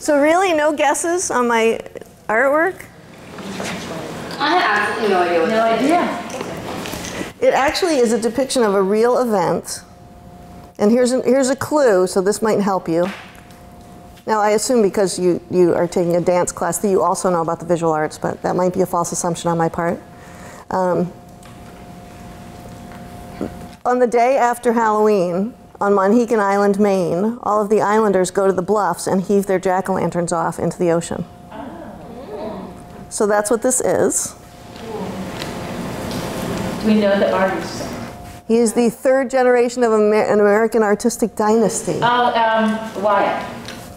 So really, no guesses on my artwork? I have absolutely no idea what No idea. It actually is a depiction of a real event. And here's, a here's a clue, so this might help you. Now, I assume because you, you are taking a dance class that you also know about the visual arts, but that might be a false assumption on my part. Um, on the day after Halloween, on Monhegan Island, Maine, all of the islanders go to the bluffs and heave their jack o' lanterns off into the ocean. So that's what this is. Do we know the artist? He is the third generation of Amer- an American artistic dynasty. Oh, um, Wyatt.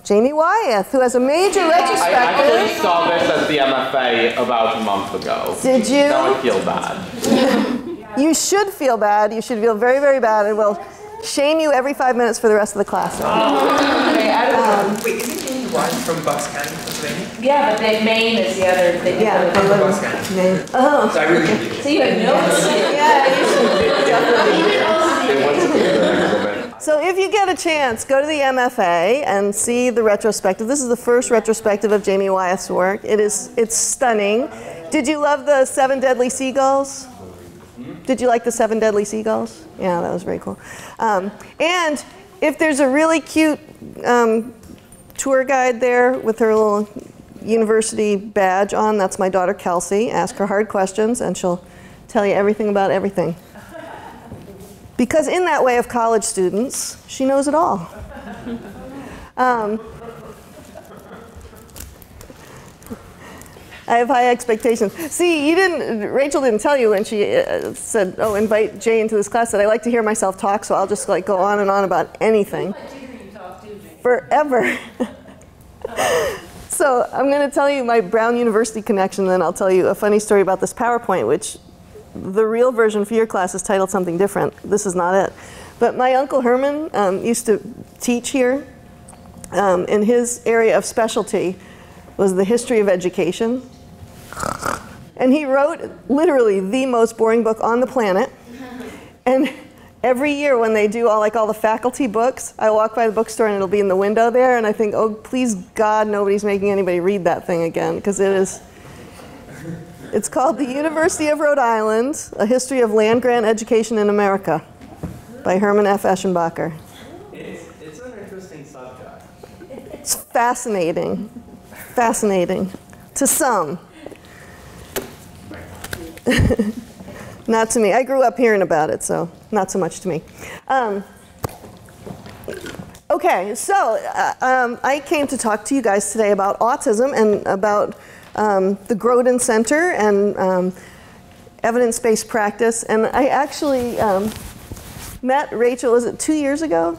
Jamie Wyeth, who has a major retrospective. I actually saw this at the MFA about a month ago. Did you? Now I feel bad. You should feel bad. You should feel very, very bad, and we'll shame you every five minutes for the rest of the class. Oh, okay, I don't know. Um, Wait, isn't Jamie Wyeth from Bucks County, Pennsylvania? Yeah, but they, Maine is the other. They Yeah, yeah. they live from Bucks County. Maine. Oh, So I uh-huh. really appreciate So you have no yeah, you should definitely. It was a exhibit. So if you get a chance, go to the MFA and see the retrospective. This is the first retrospective of Jamie Wyeth's work. It is, it's stunning. Did you love the Seven Deadly Seagulls? Did you like the Seven Deadly Seagulls? Yeah, that was very cool. Um, and if there's a really cute um, tour guide there with her little university badge on, that's my daughter Kelsey. Ask her hard questions and she'll tell you everything about everything. Because in that way of college students, she knows it all. Um, I have high expectations. See, you didn't. Rachel didn't tell you when she uh, said, "Oh, invite Jay into this class." That I like to hear myself talk, so I'll just like go on and on about anything forever. so I'm going to tell you my Brown University connection, then I'll tell you a funny story about this PowerPoint, which the real version for your class is titled something different. This is not it. But my uncle Herman um, used to teach here, um, and his area of specialty was the history of education. And he wrote literally the most boring book on the planet. And every year when they do all like all the faculty books, I walk by the bookstore and it'll be in the window there, and I think, oh, please God, nobody's making anybody read that thing again, because it is. It's called The University of Rhode Island: A History of Land Grant Education in America, by Herman F. Eschenbacher. It's, it's an interesting subject. It's fascinating, fascinating to some. not to me. I grew up hearing about it, so not so much to me. Um, okay, so uh, um, I came to talk to you guys today about autism and about um, the Groden Center and um, evidence-based practice. And I actually um, met Rachel. Was it two years ago?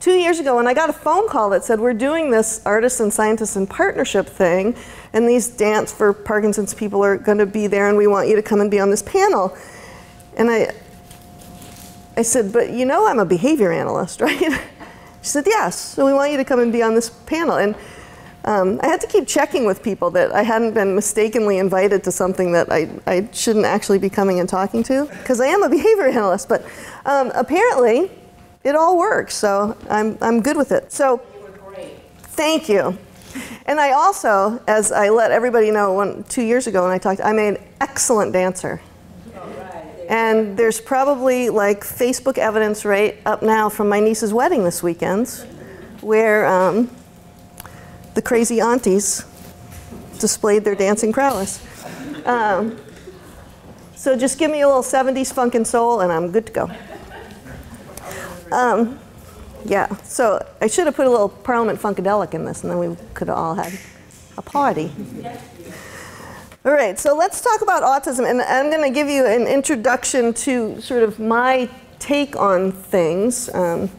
Two years ago and I got a phone call that said, We're doing this artists and scientists in partnership thing, and these dance for Parkinson's people are going to be there, and we want you to come and be on this panel. And I, I said, But you know, I'm a behavior analyst, right? She said, Yes, so we want you to come and be on this panel. And um, I had to keep checking with people that I hadn't been mistakenly invited to something that I, I shouldn't actually be coming and talking to, because I am a behavior analyst. But um, apparently, it all works, so I'm, I'm good with it. So, thank you. And I also, as I let everybody know two years ago when I talked, I'm an excellent dancer. And there's probably like Facebook evidence right up now from my niece's wedding this weekend, where um, the crazy aunties displayed their dancing prowess. Um, so just give me a little 70s funk and soul, and I'm good to go. Um, yeah, so I should have put a little Parliament Funkadelic in this, and then we could have all had a party. All right, so let's talk about autism, and I'm going to give you an introduction to sort of my take on things. Um,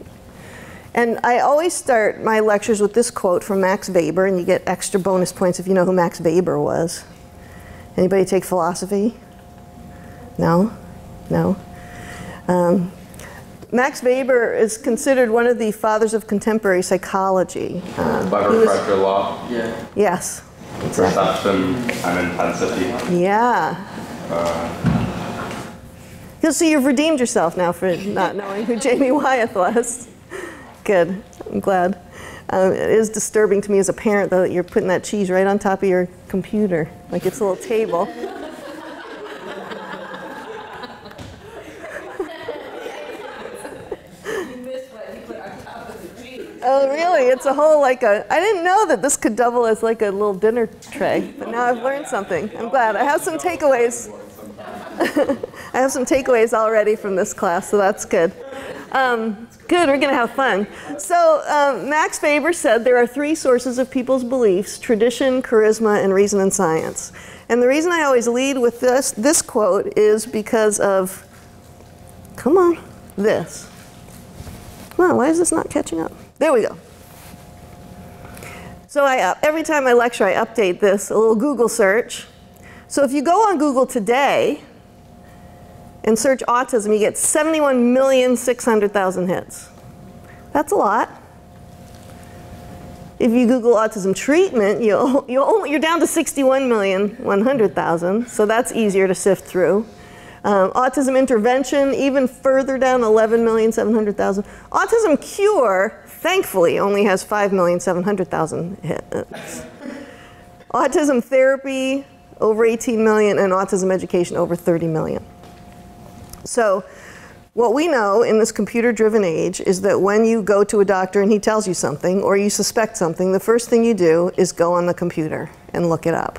and I always start my lectures with this quote from Max Weber, and you get extra bonus points if you know who Max Weber was. Anybody take philosophy? No? No? Um, Max Weber is considered one of the fathers of contemporary psychology. Um, he Clever was- Frederick Law, Yeah. yes. perception and intensity. Yeah. You'll see you've redeemed yourself now for not knowing who Jamie Wyeth was. Good. I'm glad. Um, it is disturbing to me as a parent, though, that you're putting that cheese right on top of your computer, like it's a little table. Oh, really? It's a whole like a. I didn't know that this could double as like a little dinner tray, but now I've learned something. I'm glad. I have some takeaways. I have some takeaways already from this class, so that's good. Um, good, we're going to have fun. So, um, Max Weber said there are three sources of people's beliefs tradition, charisma, and reason and science. And the reason I always lead with this, this quote is because of, come on, this. Come on, why is this not catching up? There we go. So I, uh, every time I lecture, I update this, a little Google search. So if you go on Google today and search autism, you get 71,600,000 hits. That's a lot. If you Google autism treatment, you'll, you'll you're down to 61,100,000, so that's easier to sift through. Um, autism intervention, even further down, 11,700,000. Autism cure, thankfully, only has 5,700,000 hits. autism therapy, over 18 million, and autism education, over 30 million. So, what we know in this computer driven age is that when you go to a doctor and he tells you something or you suspect something, the first thing you do is go on the computer and look it up.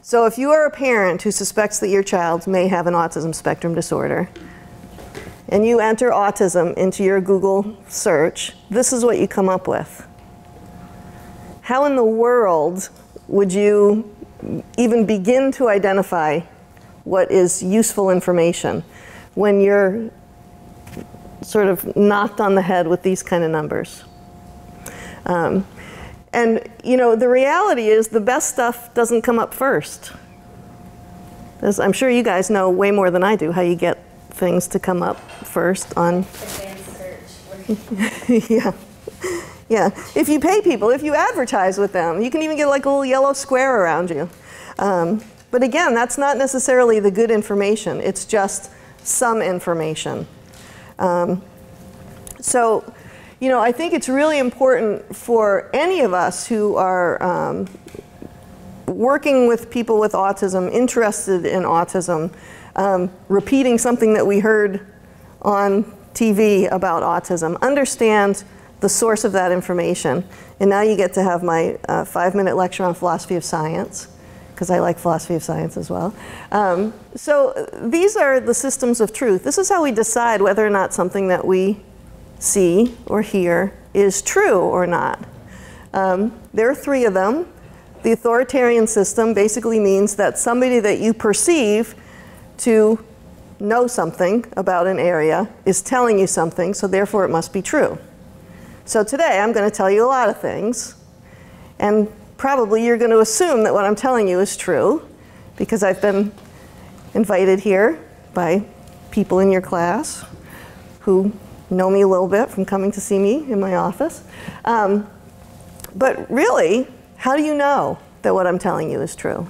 So if you are a parent who suspects that your child may have an autism spectrum disorder, and you enter autism into your Google search, this is what you come up with. How in the world would you even begin to identify what is useful information when you're sort of knocked on the head with these kind of numbers? Um, and you know, the reality is the best stuff doesn't come up first. As I'm sure you guys know way more than I do how you get things to come up first on. Yeah. Yeah. If you pay people, if you advertise with them, you can even get like a little yellow square around you. Um, but again, that's not necessarily the good information. It's just some information. Um, so, you know, I think it's really important for any of us who are um, working with people with autism, interested in autism, um, repeating something that we heard on TV about autism, understand the source of that information. And now you get to have my uh, five minute lecture on philosophy of science, because I like philosophy of science as well. Um, so uh, these are the systems of truth. This is how we decide whether or not something that we see or hear is true or not. Um, there are three of them. The authoritarian system basically means that somebody that you perceive to know something about an area is telling you something, so therefore it must be true. So today I'm going to tell you a lot of things, and probably you're going to assume that what I'm telling you is true because I've been invited here by people in your class who know me a little bit from coming to see me in my office. Um, but really, how do you know that what I'm telling you is true?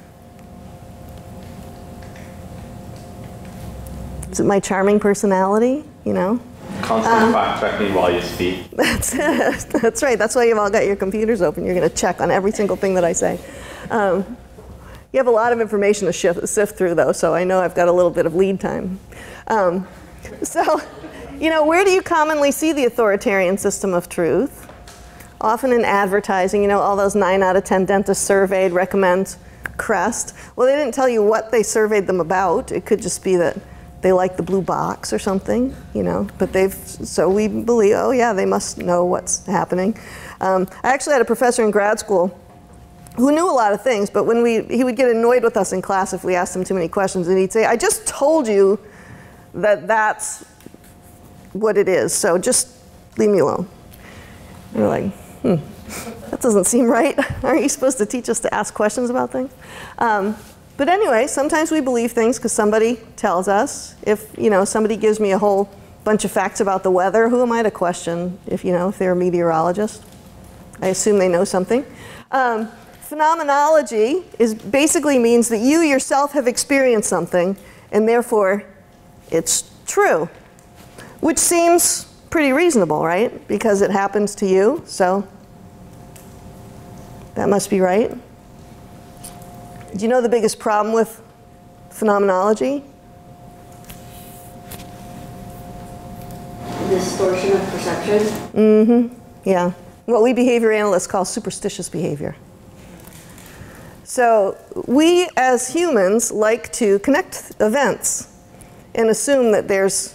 Is it my charming personality? You know? Constant fact checking while you speak. That's. That's right. That's why you've all got your computers open. You're going to check on every single thing that I say. Um, you have a lot of information to shift, sift through, though, so I know I've got a little bit of lead time. Um, so, you know, where do you commonly see the authoritarian system of truth? Often in advertising, you know, all those 9 out of 10 dentists surveyed recommend Crest. Well, they didn't tell you what they surveyed them about. It could just be that they like the blue box or something, you know. But they've, so we believe, oh yeah, they must know what's happening. Um, I actually had a professor in grad school who knew a lot of things, but when we, he would get annoyed with us in class if we asked him too many questions, and he'd say, I just told you that that's what it is, so just leave me alone. And we're like, hmm, that doesn't seem right. Aren't you supposed to teach us to ask questions about things? Um, but anyway, sometimes we believe things because somebody tells us. If you know somebody gives me a whole bunch of facts about the weather, who am I to question if you know if they're a meteorologist? I assume they know something. Um, phenomenology is basically means that you yourself have experienced something, and therefore it's true, which seems pretty reasonable, right? Because it happens to you, so That must be right. Do you know the biggest problem with phenomenology? Distortion of perception. Mm-hmm, Yeah, what we behavior analysts call superstitious behavior. So, we as humans like to connect events and assume that there's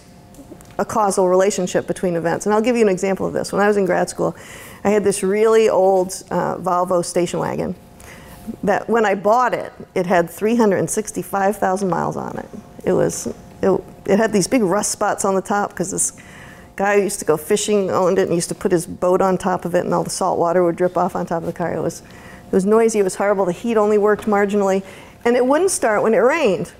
a causal relationship between events. And I'll give you an example of this. When I was in grad school, I had this really old uh, Volvo station wagon that when I bought it, it had 365,000 miles on it. It was, it, it had these big rust spots on the top because this guy who used to go fishing owned it and used to put his boat on top of it and all the salt water would drip off on top of the car. It was, it was noisy, it was horrible. The heat only worked marginally and it wouldn't start when it rained.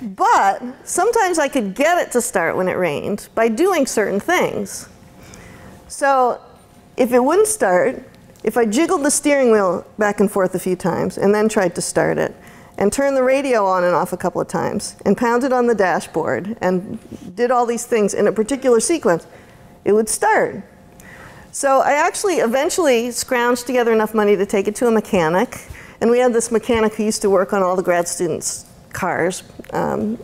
But sometimes I could get it to start when it rained by doing certain things. So if it wouldn't start, if I jiggled the steering wheel back and forth a few times and then tried to start it, and turned the radio on and off a couple of times, and pounded on the dashboard, and did all these things in a particular sequence, it would start. So I actually eventually scrounged together enough money to take it to a mechanic, and we had this mechanic who used to work on all the grad students' cars, um,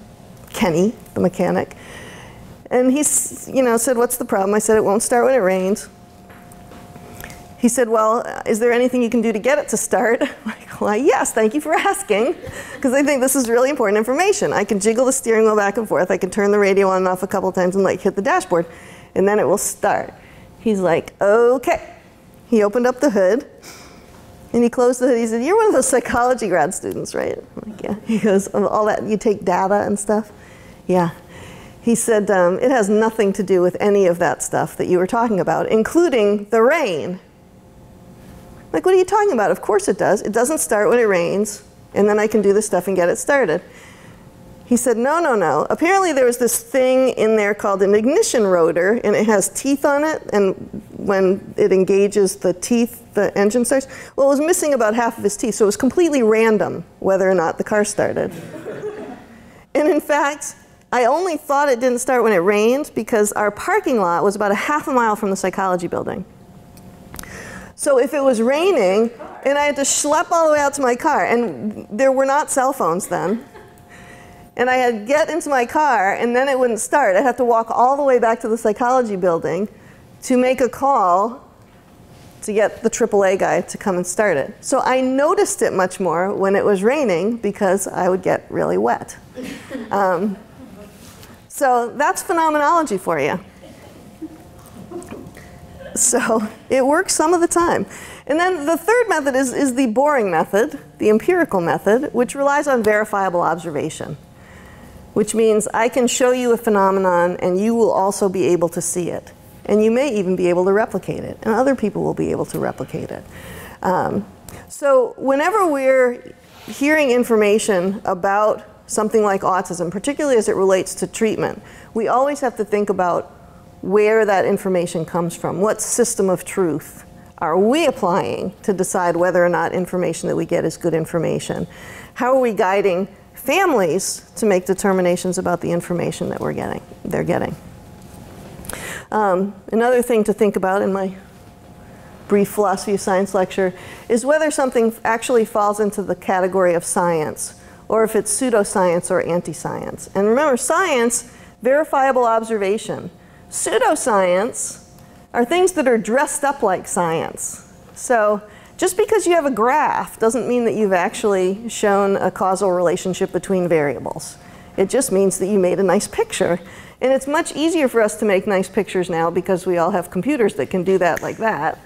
Kenny, the mechanic. And he, you know, said, "What's the problem?" I said, "It won't start when it rains." He said, "Well, is there anything you can do to get it to start?" Like, "Why, yes, thank you for asking, because I think this is really important information. I can jiggle the steering wheel back and forth. I can turn the radio on and off a couple times and like hit the dashboard, and then it will start." He's like, "Okay." He opened up the hood. And he closed the hood. He said, "You're one of those psychology grad students, right?" I'm like, "Yeah." He goes, "Of "All that you take data and stuff." Yeah. He said, um, "It has nothing to do with any of that stuff that you were talking about, including the rain." Like, what are you talking about? Of course it does. It doesn't start when it rains, and then I can do this stuff and get it started. He said, no, no, no. Apparently, there was this thing in there called an ignition rotor, and it has teeth on it, and when it engages the teeth, the engine starts. Well, it was missing about half of his teeth, so it was completely random whether or not the car started. and in fact, I only thought it didn't start when it rained because our parking lot was about a half a mile from the psychology building. So if it was raining and I had to schlep all the way out to my car, and there were not cell phones then, and I had to get into my car and then it wouldn't start, I'd have to walk all the way back to the psychology building to make a call to get the AAA guy to come and start it. So I noticed it much more when it was raining because I would get really wet. Um, so that's phenomenology for you. So it works some of the time. And then the third method is, is the boring method, the empirical method, which relies on verifiable observation, which means I can show you a phenomenon and you will also be able to see it. And you may even be able to replicate it, and other people will be able to replicate it. Um, so whenever we're hearing information about something like autism, particularly as it relates to treatment, we always have to think about where that information comes from. What system of truth are we applying to decide whether or not information that we get is good information? How are we guiding families to make determinations about the information that we're getting, they're getting? Um, another thing to think about in my brief philosophy of science lecture is whether something actually falls into the category of science or if it's pseudoscience or anti-science. And remember, science, verifiable observation. Pseudoscience are things that are dressed up like science. So just because you have a graph doesn't mean that you've actually shown a causal relationship between variables. It just means that you made a nice picture. And it's much easier for us to make nice pictures now because we all have computers that can do that like that.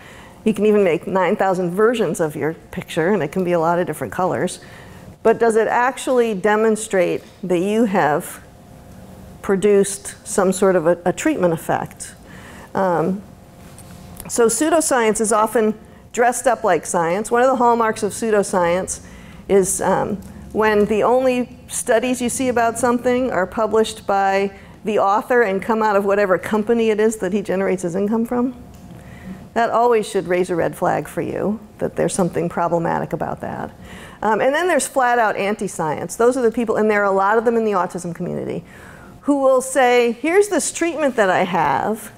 You can even make 9,000 versions of your picture, and it can be a lot of different colors. But does it actually demonstrate that you have produced some sort of a, a treatment effect? Um, so pseudoscience is often dressed up like science. One of the hallmarks of pseudoscience is um, when the only studies you see about something are published by the author and come out of whatever company it is that he generates his income from. That always should raise a red flag for you, that there's something problematic about that. Um, and then there's flat out anti science. Those are the people, and there are a lot of them in the autism community, who will say, here's this treatment that I have,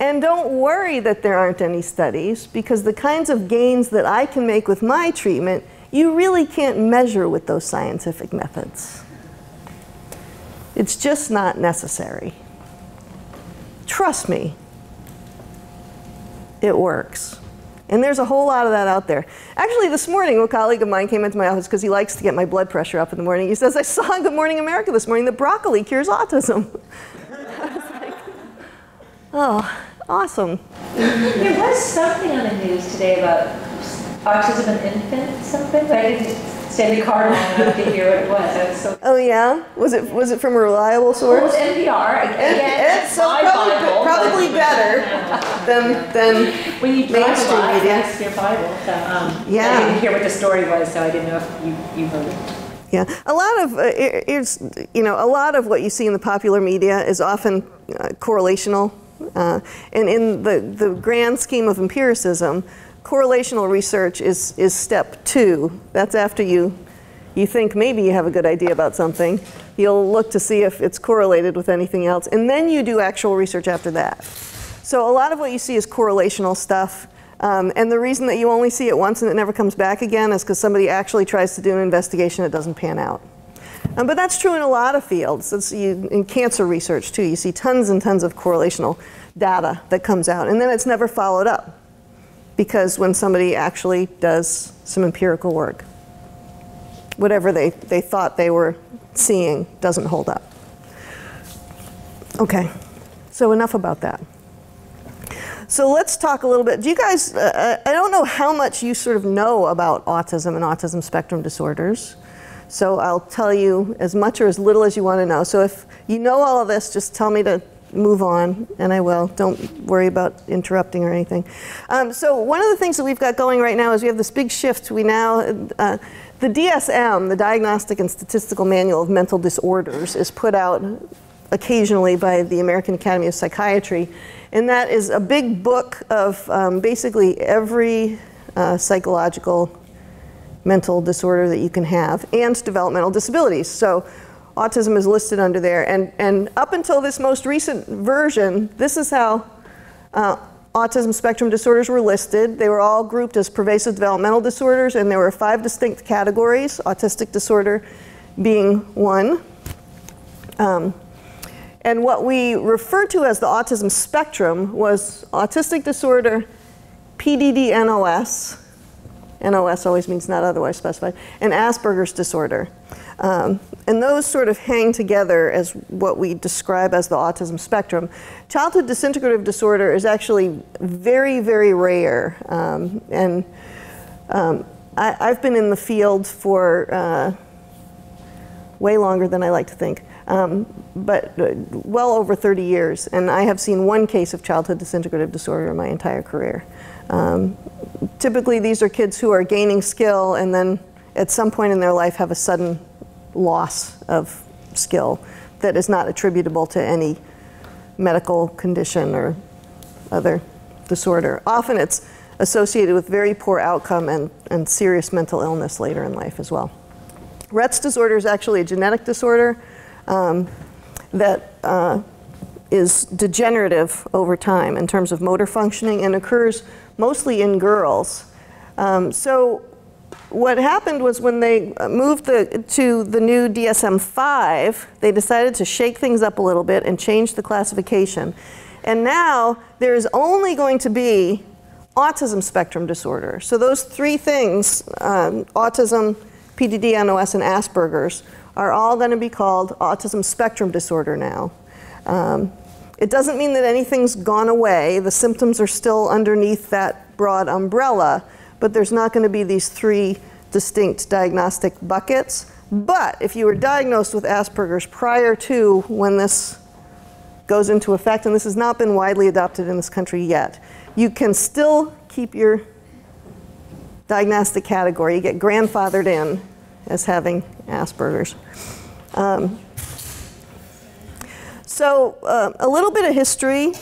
And don't worry that there aren't any studies because the kinds of gains that I can make with my treatment, you really can't measure with those scientific methods. It's just not necessary. Trust me, it works. And there's a whole lot of that out there. Actually, this morning, a colleague of mine came into my office because he likes to get my blood pressure up in the morning. He says, I saw in Good Morning America this morning that broccoli cures autism. I was like, oh, awesome. There was something on the news today about autism in infants, something, but I didn't stay in the car long enough to hear what it was. I was so. Oh yeah, was it was it from a reliable Well, source? it was NPR, again, It's so probably, Bible, probably better than than When you drive mainstream lot, media. that's your Bible, so, um, Yeah. I didn't hear what the story was, so I didn't know if you, you heard it. Yeah, a lot of uh, it- it's you know a lot of what you see in the popular media is often uh, correlational, uh, and in the the grand scheme of empiricism, correlational research is is step two. That's after you you think maybe you have a good idea about something. You'll look to see if it's correlated with anything else, and then you do actual research after that. So a lot of what you see is correlational stuff. Um, and the reason that you only see it once and it never comes back again is because somebody actually tries to do an investigation that doesn't pan out. Um, but that's true in a lot of fields. You, in cancer research too, you see tons and tons of correlational data that comes out, and then it's never followed up because when somebody actually does some empirical work, whatever they, they thought they were seeing doesn't hold up. Okay, so enough about that. So let's talk a little bit. Do you guys, uh, I don't know how much you sort of know about autism and autism spectrum disorders. So I'll tell you as much or as little as you want to know. So if you know all of this, just tell me to move on, and I will. Don't worry about interrupting or anything. Um, so one of the things that we've got going right now is we have this big shift. We now, uh, the DSM, the Diagnostic and Statistical Manual of Mental Disorders, is put out occasionally by the American Academy of Psychiatry. And that is a big book of um, basically every uh, psychological mental disorder that you can have and developmental disabilities. So autism is listed under there. And, and up until this most recent version, this is how uh, autism spectrum disorders were listed. They were all grouped as pervasive developmental disorders, and there were five distinct categories, autistic disorder being one. Um, and what we refer to as the autism spectrum was autistic disorder, PDD NOS, NOS always means not otherwise specified, and Asperger's disorder. Um, and those sort of hang together as what we describe as the autism spectrum. Childhood disintegrative disorder is actually very, very rare. Um, and um, I, I've been in the field for uh, way longer than I like to think, um, but uh, well over 30 years. And I have seen one case of childhood disintegrative disorder in my entire career. Um, typically, these are kids who are gaining skill and then at some point in their life have a sudden loss of skill that is not attributable to any medical condition or other disorder. Often it's associated with very poor outcome and, and serious mental illness later in life as well. Rett disorder is actually a genetic disorder um, that uh, is degenerative over time in terms of motor functioning and occurs mostly in girls. Um, so what happened was when they moved the, to the new DSM-5, they decided to shake things up a little bit and change the classification. And now there is only going to be autism spectrum disorder. So those three things, um, autism, PDD, NOS, and Asperger's, are all going to be called autism spectrum disorder now. Um, it doesn't mean that anything's gone away. The symptoms are still underneath that broad umbrella, but there's not going to be these three distinct diagnostic buckets. But if you were diagnosed with Asperger's prior to when this goes into effect, and this has not been widely adopted in this country yet, you can still keep your diagnostic category. You get grandfathered in as having Asperger's. Um, so, uh, a little bit of history.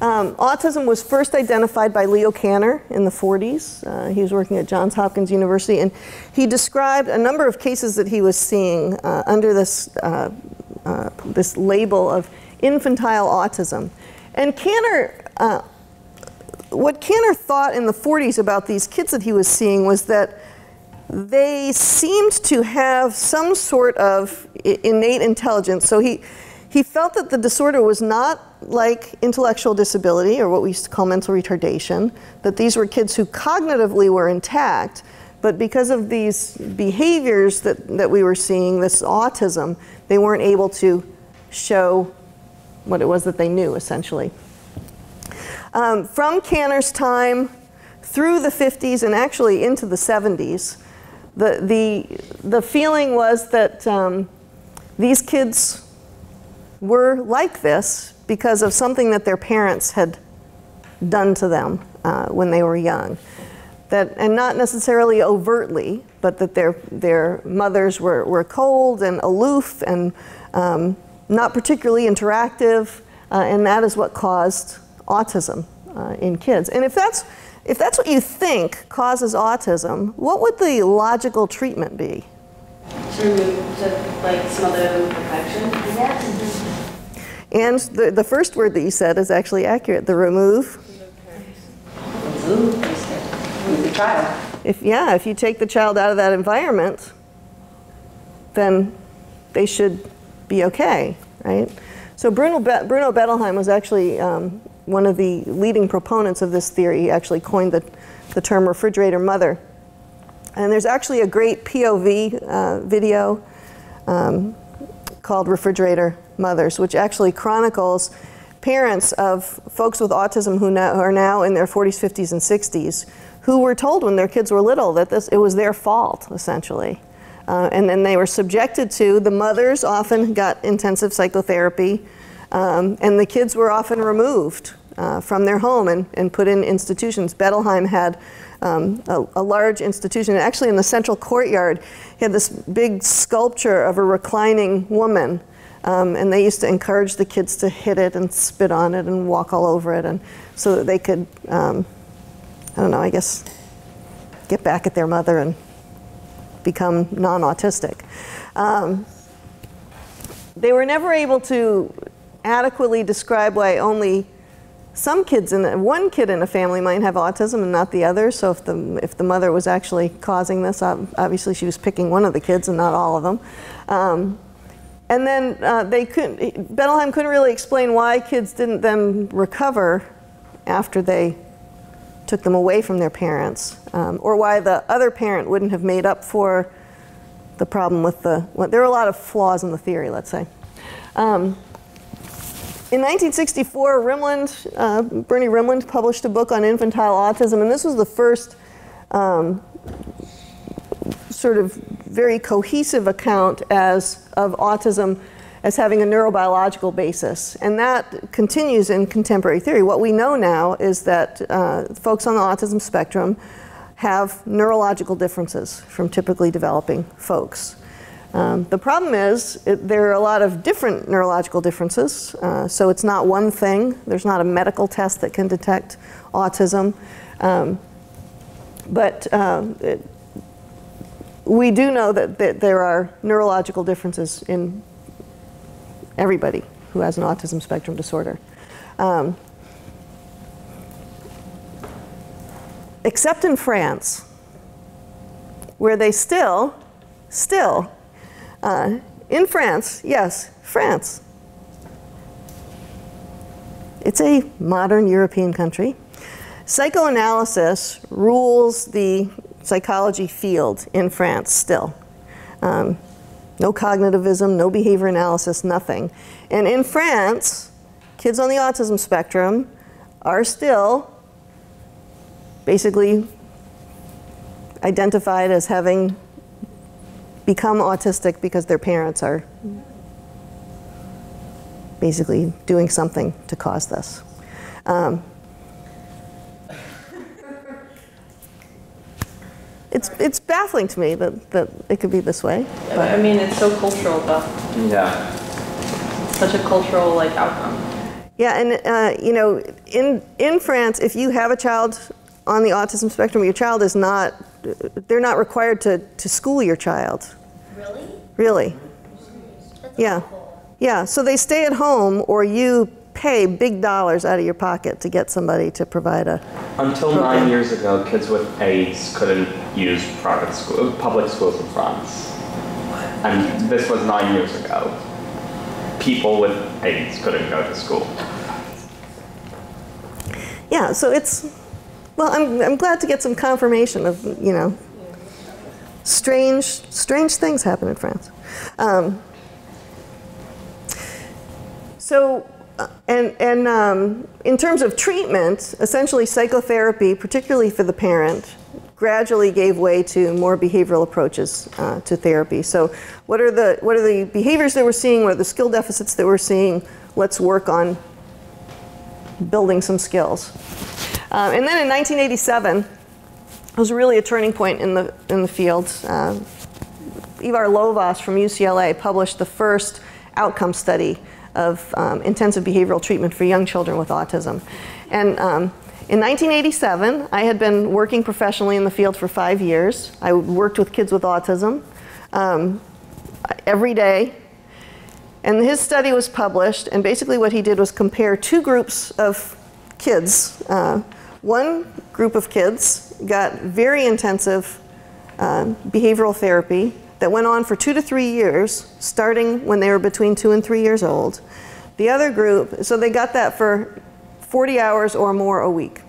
Um, autism was first identified by Leo Kanner in the 40s. Uh, he was working at Johns Hopkins University, and he described a number of cases that he was seeing uh, under this, uh, uh, this label of infantile autism. And Kanner, uh, what Kanner thought in the 40s about these kids that he was seeing was that they seemed to have some sort of innate intelligence. So he, he felt that the disorder was not like intellectual disability or what we used to call mental retardation, that these were kids who cognitively were intact, but because of these behaviors that, that we were seeing, this autism, they weren't able to show what it was that they knew, essentially. Um, from Kanner's time through the 50s and actually into the 70s, the, the, the feeling was that um, these kids were like this because of something that their parents had done to them uh, when they were young. That, and not necessarily overtly, but that their, their mothers were, were cold and aloof and um, not particularly interactive, uh, and that is what caused autism uh, in kids. And if that's, if that's what you think causes autism, what would the logical treatment be? To remove, to like smother the imperfection, I guess. And the, the first word that you said is actually accurate the remove. If, yeah, if you take the child out of that environment, then they should be okay, right? So Bruno, Be- Bruno Bettelheim was actually um, one of the leading proponents of this theory. He actually coined the, the term refrigerator mother. And there's actually a great POV uh, video um, called Refrigerator Mothers, which actually chronicles parents of folks with autism who now, are now in their 40s, 50s, and 60s who were told when their kids were little that this, it was their fault, essentially. Uh, and then they were subjected to, the mothers often got intensive psychotherapy, um, and the kids were often removed uh, from their home and, and put in institutions. Bettelheim had um, a, a large institution. Actually, in the central courtyard, he had this big sculpture of a reclining woman. Um, and they used to encourage the kids to hit it and spit on it and walk all over it, and so that they could, um, I don't know, I guess, get back at their mother and become non-autistic. Um, they were never able to adequately describe why only some kids in one kid in a family might have autism and not the other. So if the if the mother was actually causing this, obviously she was picking one of the kids and not all of them. And then uh, they couldn't. Bettelheim couldn't really explain why kids didn't then recover after they took them away from their parents, um, or why the other parent wouldn't have made up for the problem with the. Well, there were a lot of flaws in the theory, let's say. Um, in 1964, Rimland, uh, Bernie Rimland published a book on infantile autism, and this was the first um, sort of very cohesive account as of autism as having a neurobiological basis. And that continues in contemporary theory. What we know now is that uh, folks on the autism spectrum have neurological differences from typically developing folks. Um, the problem is it, there are a lot of different neurological differences, uh, so it's not one thing. There's not a medical test that can detect autism. Um, but um, it, we do know that, that there are neurological differences in everybody who has an autism spectrum disorder. Um, except in France, where they still, still, uh, in France, yes, France. It's a modern European country. Psychoanalysis rules the psychology field in France still. Um, no cognitivism, no behavior analysis, nothing. And in France, kids on the autism spectrum are still basically identified as having become autistic because their parents are basically doing something to cause this. Um, it's, it's baffling to me that, that it could be this way. But. I mean, it's so cultural though. Yeah. Such a cultural like outcome. Yeah, and uh, you know, in in France, if you have a child on the autism spectrum, your child is not. They're not required to, to school your child. Really? Really. That's Yeah. awful. Yeah, so they stay at home or you pay big dollars out of your pocket to get somebody to provide a. Until nine years ago, kids with AIDS couldn't use private school, public schools in France. And this was nine years ago. People with AIDS couldn't go to school. Yeah, so it's, well, I'm, I'm glad to get some confirmation of, you know, strange, strange things happen in France. Um, so, and, and um, in terms of treatment, essentially psychotherapy, particularly for the parent, gradually gave way to more behavioral approaches uh, to therapy. So, what are the what are the behaviors that we're seeing? What are the skill deficits that we're seeing? Let's work on building some skills. Um, and then in 1987, it was really a turning point in the in the field. Uh, Ivar Lovaas from UCLA published the first outcome study of um, intensive behavioral treatment for young children with autism. And um, in 1987, I had been working professionally in the field for five years. I worked with kids with autism um, every day. And his study was published, and basically what he did was compare two groups of kids. Uh, one group of kids got very intensive uh, behavioral therapy that went on for two to three years, starting when they were between two and three years old. The other group, so they got that for 40 hours or more a week.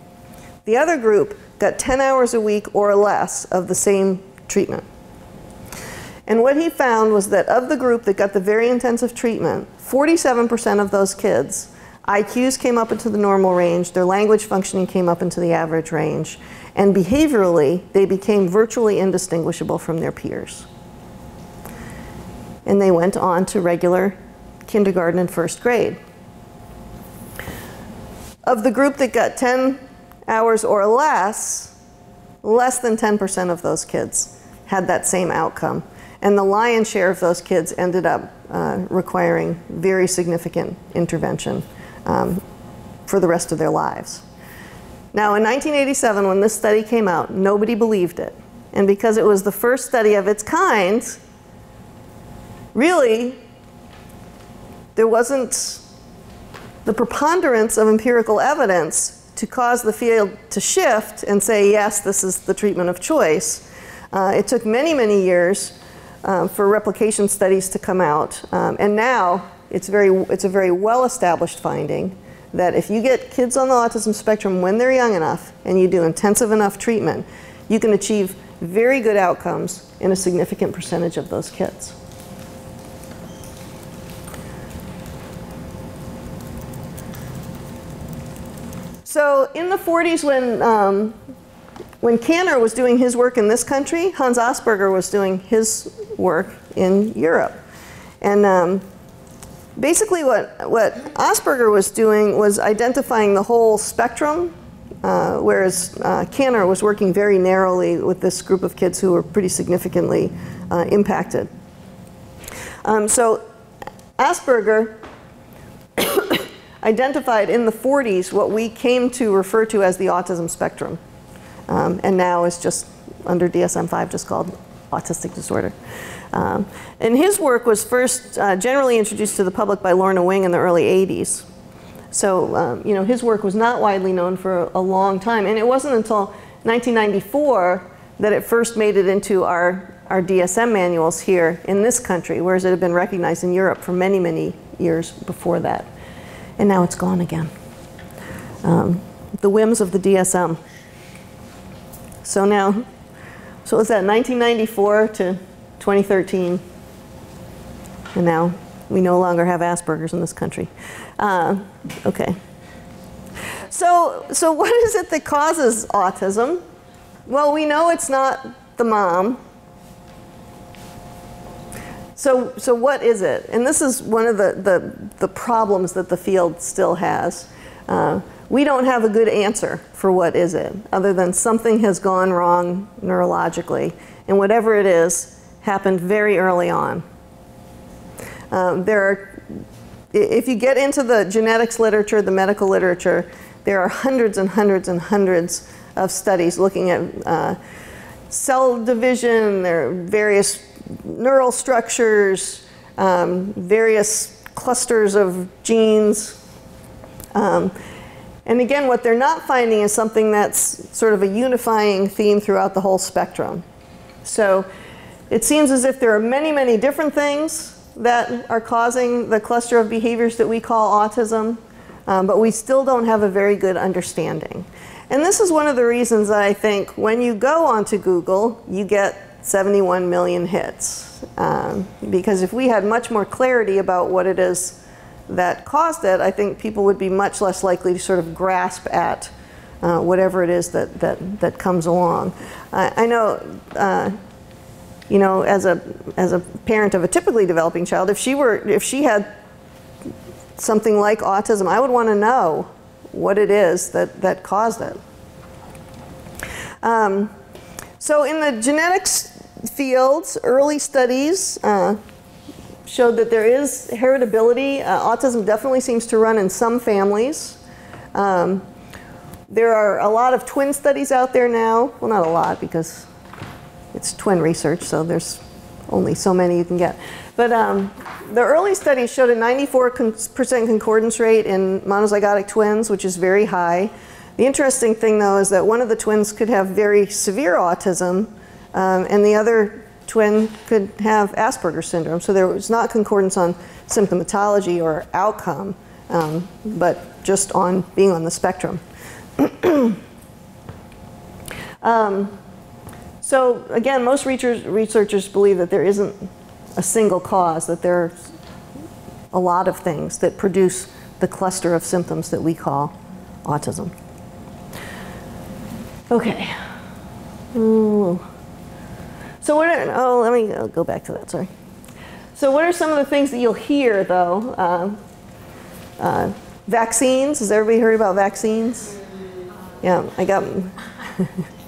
The other group got 10 hours a week or less of the same treatment. And what he found was that of the group that got the very intensive treatment, 47% of those kids, IQs came up into the normal range, their language functioning came up into the average range, and behaviorally, they became virtually indistinguishable from their peers and they went on to regular kindergarten and first grade. Of the group that got 10 hours or less, less than 10% of those kids had that same outcome. And the lion's share of those kids ended up uh, requiring very significant intervention um, for the rest of their lives. Now, in 1987, when this study came out, nobody believed it. And because it was the first study of its kind, really, there wasn't the preponderance of empirical evidence to cause the field to shift and say, yes, this is the treatment of choice. Uh, it took many, many years um, for replication studies to come out. Um, and now it's, very, it's a very well established finding that if you get kids on the autism spectrum when they're young enough and you do intensive enough treatment, you can achieve very good outcomes in a significant percentage of those kids. So in the 40s, when um, when Kanner was doing his work in this country, Hans Asperger was doing his work in Europe, and um, basically what what Asperger was doing was identifying the whole spectrum, uh, whereas uh, Kanner was working very narrowly with this group of kids who were pretty significantly uh, impacted. Um, so Asperger identified in the 40s what we came to refer to as the autism spectrum, um, and now is just under DSM-5 just called autistic disorder. Um, and his work was first uh, generally introduced to the public by Lorna Wing in the early 80s. So, um, you know, his work was not widely known for a long time, and it wasn't until 1994 that it first made it into our, our DSM manuals here in this country, whereas it had been recognized in Europe for many, many years before that and now it's gone again. Um, the whims of the DSM. So now, so was that 1994 to 2013, and now we no longer have Asperger's in this country. Uh, okay. So, so what is it that causes autism? Well, we know it's not the mom. So, so what is it? And this is one of the, the, the problems that the field still has. Uh, we don't have a good answer for what is it, other than something has gone wrong neurologically. And whatever it is, happened very early on. Um, there are, if you get into the genetics literature, the medical literature, there are hundreds and hundreds and hundreds of studies looking at uh, cell division, there are various neural structures, um, various clusters of genes. Um, and again, what they're not finding is something that's sort of a unifying theme throughout the whole spectrum. So it seems as if there are many, many different things that are causing the cluster of behaviors that we call autism, um, but we still don't have a very good understanding. And this is one of the reasons I think when you go onto Google, you get 71 million hits. Um, because if we had much more clarity about what it is that caused it, I think people would be much less likely to sort of grasp at uh, whatever it is that, that, that comes along. I, I know, uh, you know, as a, as a parent of a typically developing child, if she were, if she had something like autism, I would want to know what it is that, that caused it. Um, so in the genetics fields, early studies uh, showed that there is heritability. Uh, autism definitely seems to run in some families. Um, there are a lot of twin studies out there now. Well, not a lot because it's twin research, so there's only so many you can get. But um, the early studies showed a 94% concordance rate in monozygotic twins, which is very high. The interesting thing, though, is that one of the twins could have very severe autism, um, and the other twin could have Asperger's syndrome. So there was not concordance on symptomatology or outcome, um, but just on being on the spectrum. um, so again, most researchers believe that there isn't a single cause, that there are a lot of things that produce the cluster of symptoms that we call autism. Okay. Ooh. So what are, oh, let me go back to that, sorry. So what are some of the things that you'll hear, though? Uh, uh, vaccines, has everybody heard about vaccines? Yeah, I got,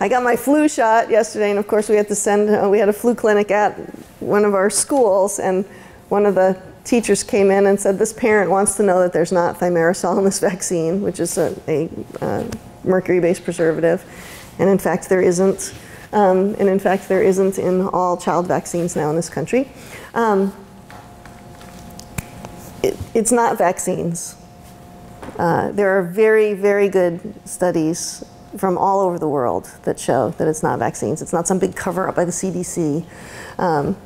I got my flu shot yesterday, and of course we had to send, uh, we had a flu clinic at one of our schools, and one of the teachers came in and said, this parent wants to know that there's not thimerosal in this vaccine, which is a, a uh, mercury-based preservative. And in fact, there isn't. Um, and in fact, there isn't in all child vaccines now in this country. Um, it, it's not vaccines. Uh, there are very, very good studies from all over the world that show that it's not vaccines. It's not some big cover up by the CDC. Um,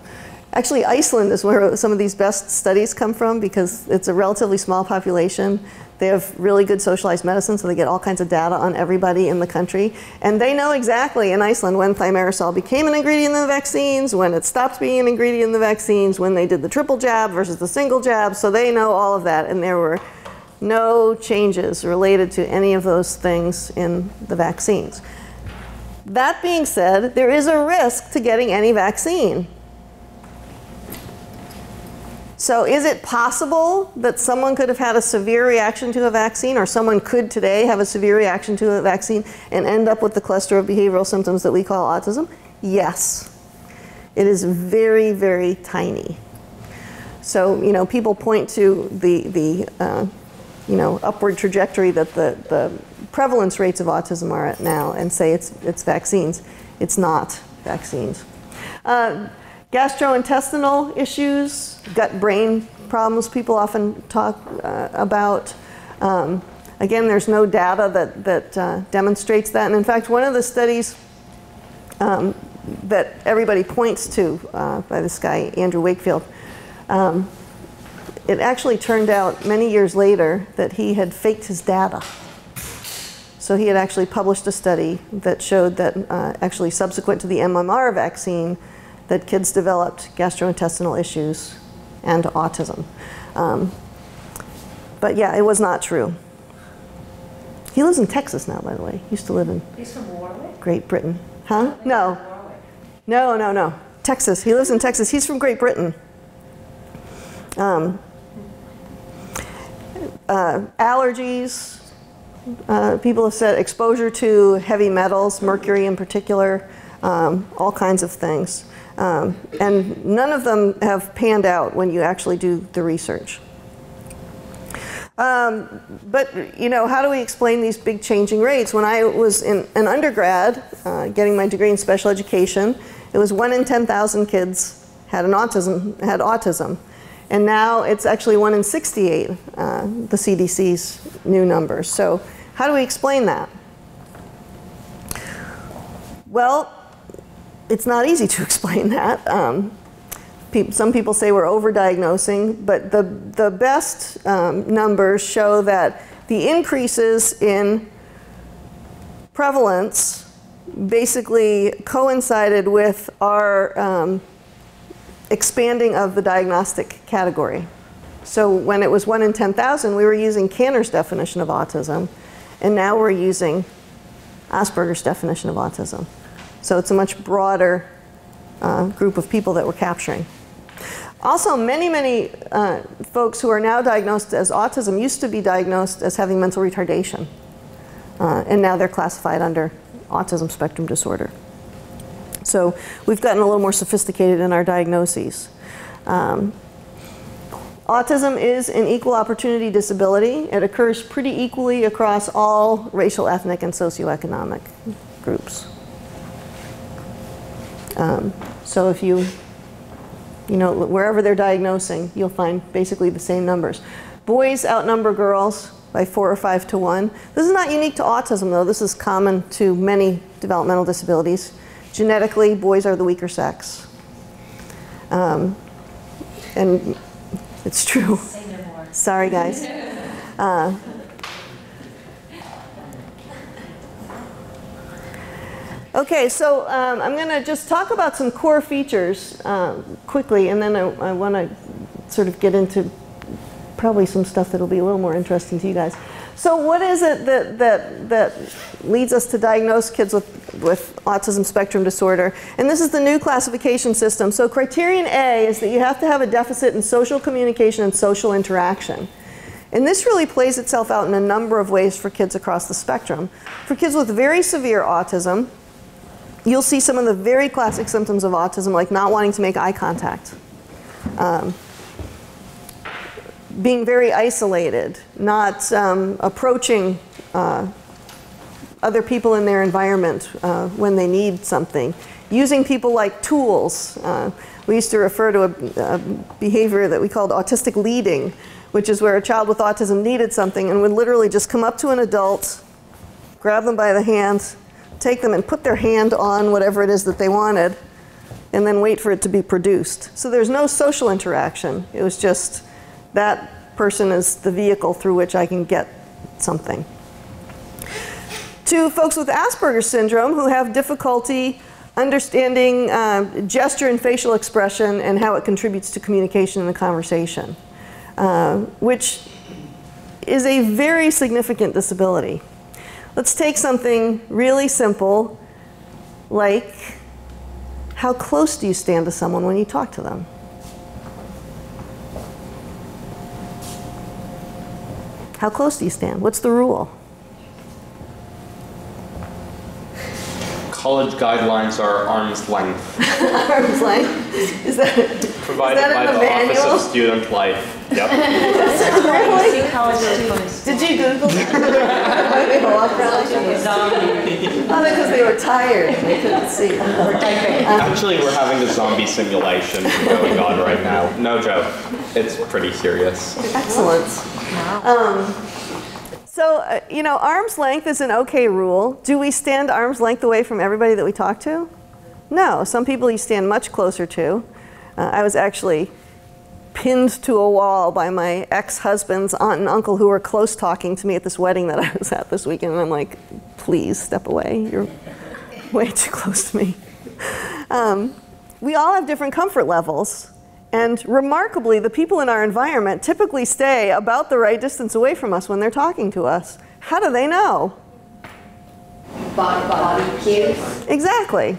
actually, Iceland is where some of these best studies come from because it's a relatively small population. They have really good socialized medicine, so they get all kinds of data on everybody in the country. And they know exactly in Iceland when thimerosal became an ingredient in the vaccines, when it stopped being an ingredient in the vaccines, when they did the triple jab versus the single jab. So they know all of that. And there were no changes related to any of those things in the vaccines. That being said, there is a risk to getting any vaccine. So is it possible that someone could have had a severe reaction to a vaccine or someone could today have a severe reaction to a vaccine and end up with the cluster of behavioral symptoms that we call autism? Yes. It is very, very tiny. So, you know, people point to the, the uh, you know, upward trajectory that the, the prevalence rates of autism are at now and say it's, it's vaccines. It's not vaccines. Uh, gastrointestinal issues, gut-brain problems people often talk uh, about. Um, again, there's no data that, that uh, demonstrates that. And in fact, one of the studies um, that everybody points to uh, by this guy, Andrew Wakefield, um, it actually turned out many years later that he had faked his data. So he had actually published a study that showed that uh, actually subsequent to the MMR vaccine, that kids developed gastrointestinal issues and autism. Um, but yeah, it was not true. He lives in Texas now, by the way. He used to live in He's from Warwick? Great Britain. Huh? No. No, no, no. Texas. He lives in Texas. He's from Great Britain. Um, uh, allergies. Uh, people have said exposure to heavy metals, mercury in particular, um, all kinds of things. Um, and none of them have panned out when you actually do the research. Um, but, you know, how do we explain these big changing rates? When I was in an undergrad, uh, getting my degree in special education, it was one in 10,000 kids had an autism, had autism. And now it's actually 1 in 68, uh, the CDC's new numbers. So, how do we explain that? Well, it's not easy to explain that. Um, peop some people say we're overdiagnosing, but the, the best um, numbers show that the increases in prevalence basically coincided with our um, expanding of the diagnostic category. So when it was 1 in 10,000, we were using Kanner's definition of autism, and now we're using Asperger's definition of autism. So it's a much broader uh, group of people that we're capturing. Also, many, many uh, folks who are now diagnosed as autism used to be diagnosed as having mental retardation. Uh, and now they're classified under autism spectrum disorder. So we've gotten a little more sophisticated in our diagnoses. Um, autism is an equal opportunity disability. It occurs pretty equally across all racial, ethnic, and socioeconomic groups. Um, so if you, you know, wherever they're diagnosing, you'll find basically the same numbers. Boys outnumber girls by four or five to one. This is not unique to autism, though. This is common to many developmental disabilities. Genetically, boys are the weaker sex. Um, and it's true. Sorry, guys. Uh, okay, so um, I'm going to just talk about some core features uh, quickly, and then I, I want to sort of get into probably some stuff that'll be a little more interesting to you guys. So what is it that, that, that leads us to diagnose kids with, with autism spectrum disorder? And this is the new classification system. So criterion A is that you have to have a deficit in social communication and social interaction. And this really plays itself out in a number of ways for kids across the spectrum. For kids with very severe autism, you'll see some of the very classic symptoms of autism, like not wanting to make eye contact. Um, being very isolated, not um, approaching uh, other people in their environment uh, when they need something, using people like tools. Uh, we used to refer to a, a, behavior that we called autistic leading, which is where a child with autism needed something and would literally just come up to an adult, grab them by the hand, take them and put their hand on whatever it is that they wanted, and then wait for it to be produced. So there's no social interaction. It was just that person is the vehicle through which I can get something. To folks with Asperger's syndrome who have difficulty understanding uh, gesture and facial expression and how it contributes to communication in the conversation, uh, which is a very significant disability. Let's take something really simple like how close do you stand to someone when you talk to them? How close do you stand? What's the rule? College guidelines are arm's length, Arm's length? Is that, provided that in by the the Office of Student Life. Yep. really? College students. Did you Google that? Why they walk around like that? Oh, because they were tired. They couldn't see. Actually, we're having a zombie simulation going on right now. No joke. It's pretty serious. Excellent. Um, so, uh, you know, arm's length is an okay rule. Do we stand arm's length away from everybody that we talk to? No. Some people you stand much closer to. Uh, I was actually pinned to a wall by my ex-husband's aunt and uncle who were close talking to me at this wedding that I was at this weekend. And I'm like, please step away. You're way too close to me. Um, we all have different comfort levels. And remarkably, the people in our environment typically stay about the right distance away from us when they're talking to us. How do they know? Body, body cues. Exactly.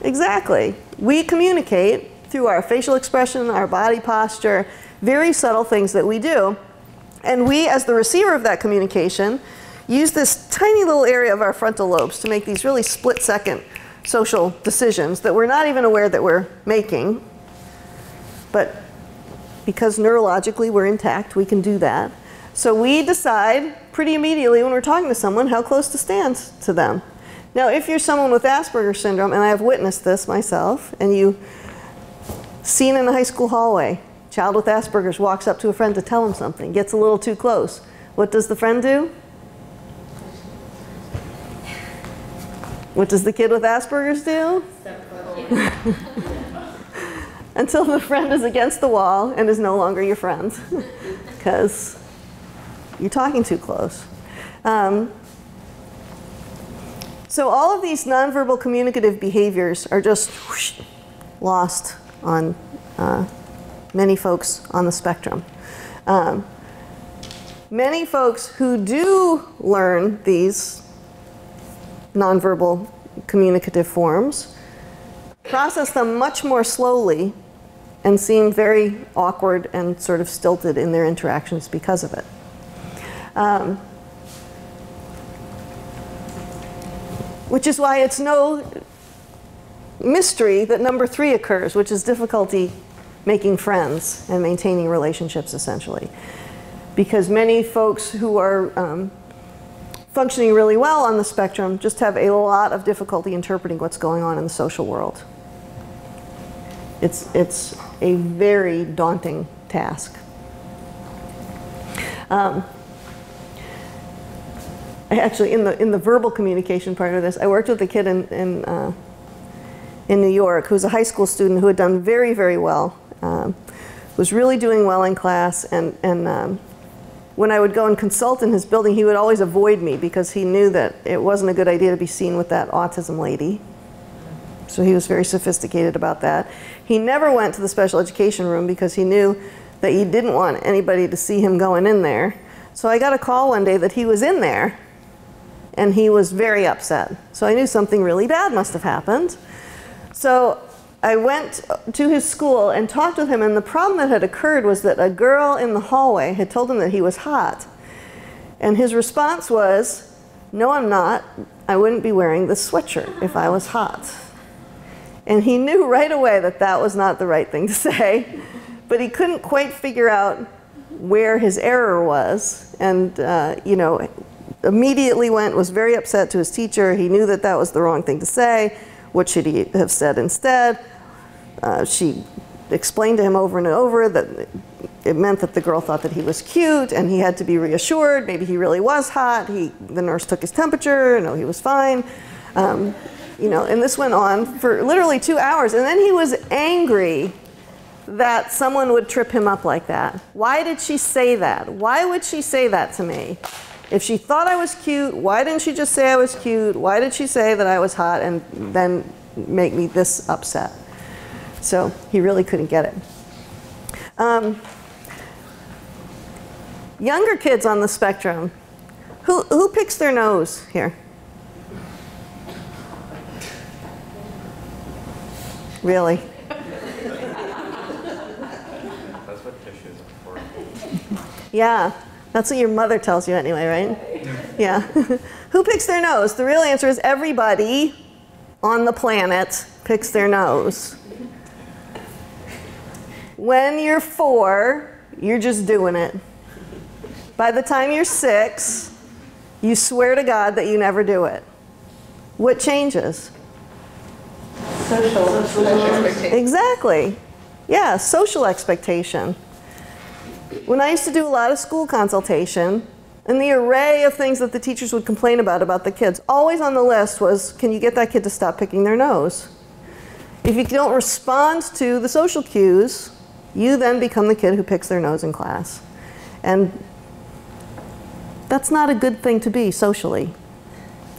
Exactly. We communicate through our facial expression, our body posture, very subtle things that we do. And we, as the receiver of that communication, use this tiny little area of our frontal lobes to make these really split second social decisions that we're not even aware that we're making. But because neurologically we're intact, we can do that. So we decide pretty immediately when we're talking to someone how close to stand to them. Now, if you're someone with Asperger's syndrome, and I've witnessed this myself, and you seen in the high school hallway, Child with Asperger's walks up to a friend to tell him something, gets a little too close. What does the friend do? What does the kid with Asperger's do? Until the friend is against the wall and is no longer your friend because you're talking too close. Um, so all of these nonverbal communicative behaviors are just whoosh, lost on uh, many folks on the spectrum. Um, many folks who do learn these nonverbal communicative forms process them much more slowly and seem very awkward and sort of stilted in their interactions because of it. Um, which is why it's no mystery that number three occurs, which is difficulty making friends and maintaining relationships essentially. Because many folks who are um, functioning really well on the spectrum just have a lot of difficulty interpreting what's going on in the social world. It's, it's a very daunting task. Um, actually, in the, in the verbal communication part of this, I worked with a kid in, in, uh, in New York who was a high school student who had done very, very well, um, was really doing well in class, and, and um, when I would go and consult in his building, he would always avoid me because he knew that it wasn't a good idea to be seen with that autism lady. So he was very sophisticated about that. He never went to the special education room because he knew that he didn't want anybody to see him going in there. So I got a call one day that he was in there and he was very upset. So I knew something really bad must have happened. So I went to his school and talked with him, and the problem that had occurred was that a girl in the hallway had told him that he was hot. And his response was, No, I'm not. I wouldn't be wearing this sweatshirt if I was hot. And he knew right away that that was not the right thing to say, but he couldn't quite figure out where his error was. And, uh, you know, immediately went, was very upset to his teacher. He knew that that was the wrong thing to say. What should he have said instead? Uh, she explained to him over and over that it meant that the girl thought that he was cute and he had to be reassured. Maybe he really was hot. He, the nurse took his temperature. No, he was fine. Um, you know, and this went on for literally two hours. And then he was angry that someone would trip him up like that. Why did she say that? Why would she say that to me? If she thought I was cute, why didn't she just say I was cute? Why did she say that I was hot and then make me this upset? So he really couldn't get it. Um, younger kids on the spectrum, who, who picks their nose here? Really? That's what tissues are for. Yeah, that's what your mother tells you anyway, right? Yeah. Who picks their nose? The real answer is everybody on the planet picks their nose. When you're four, you're just doing it. By the time you're six, you swear to God that you never do it. What changes? Social. Exactly. Yeah, social expectation. When I used to do a lot of school consultation, and the array of things that the teachers would complain about about the kids, always on the list was, can you get that kid to stop picking their nose? If you don't respond to the social cues, you then become the kid who picks their nose in class. And that's not a good thing to be socially.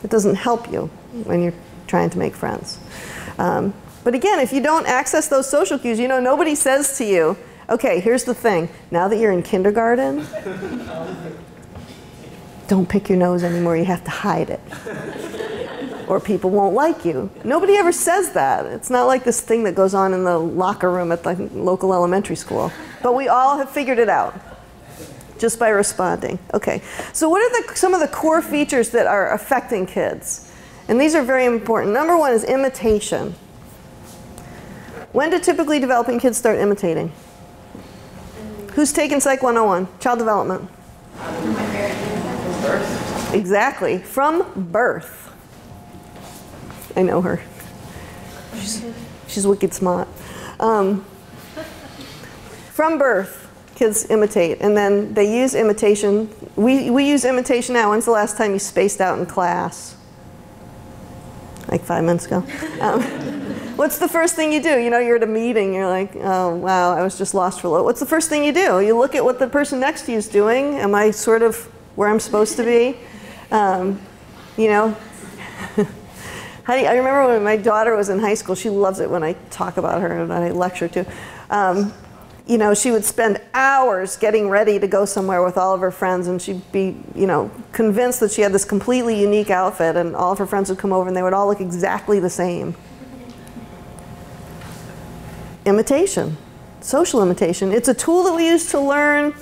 It doesn't help you when you're trying to make friends. Um, but again, if you don't access those social cues, you know, nobody says to you, okay, here's the thing. Now that you're in kindergarten, don't pick your nose anymore. You have to hide it. or people won't like you. Nobody ever says that. It's not like this thing that goes on in the locker room at the local elementary school. But we all have figured it out just by responding. Okay, so what are the, some of the core features that are affecting kids? And these are very important. Number one is imitation. When do typically developing kids start imitating? Who's taken Psych 101? Child development. Exactly, from birth. I know her. She's, she's wicked smart. Um, From birth, kids imitate, and then they use imitation. We, we use imitation now. When's the last time you spaced out in class? Like five minutes ago. Um, what's the first thing you do? You know, you're at a meeting, you're like, oh, wow, I was just lost for a little. What's the first thing you do? You look at what the person next to you is doing. Am I sort of where I'm supposed to be? Um, you know, I remember when my daughter was in high school, she loves it when I talk about her and I lecture too. Um, you know, she would spend hours getting ready to go somewhere with all of her friends, and she'd be, you know, convinced that she had this completely unique outfit, and all of her friends would come over and they would all look exactly the same. Imitation, social imitation. It's a tool that we use to learn.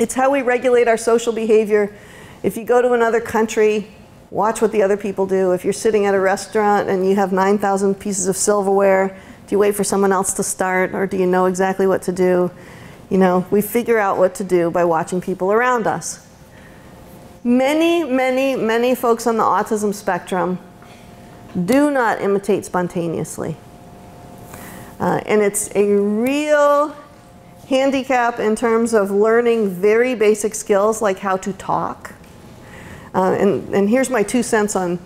It's how we regulate our social behavior. If you go to another country, watch what the other people do. If you're sitting at a restaurant and you have 9,000 pieces of silverware, you wait for someone else to start or do you know exactly what to do? You know, we figure out what to do by watching people around us. Many, many, many folks on the autism spectrum do not imitate spontaneously. Uh, and it's a real handicap in terms of learning very basic skills like how to talk. Uh, and, and here's my two cents on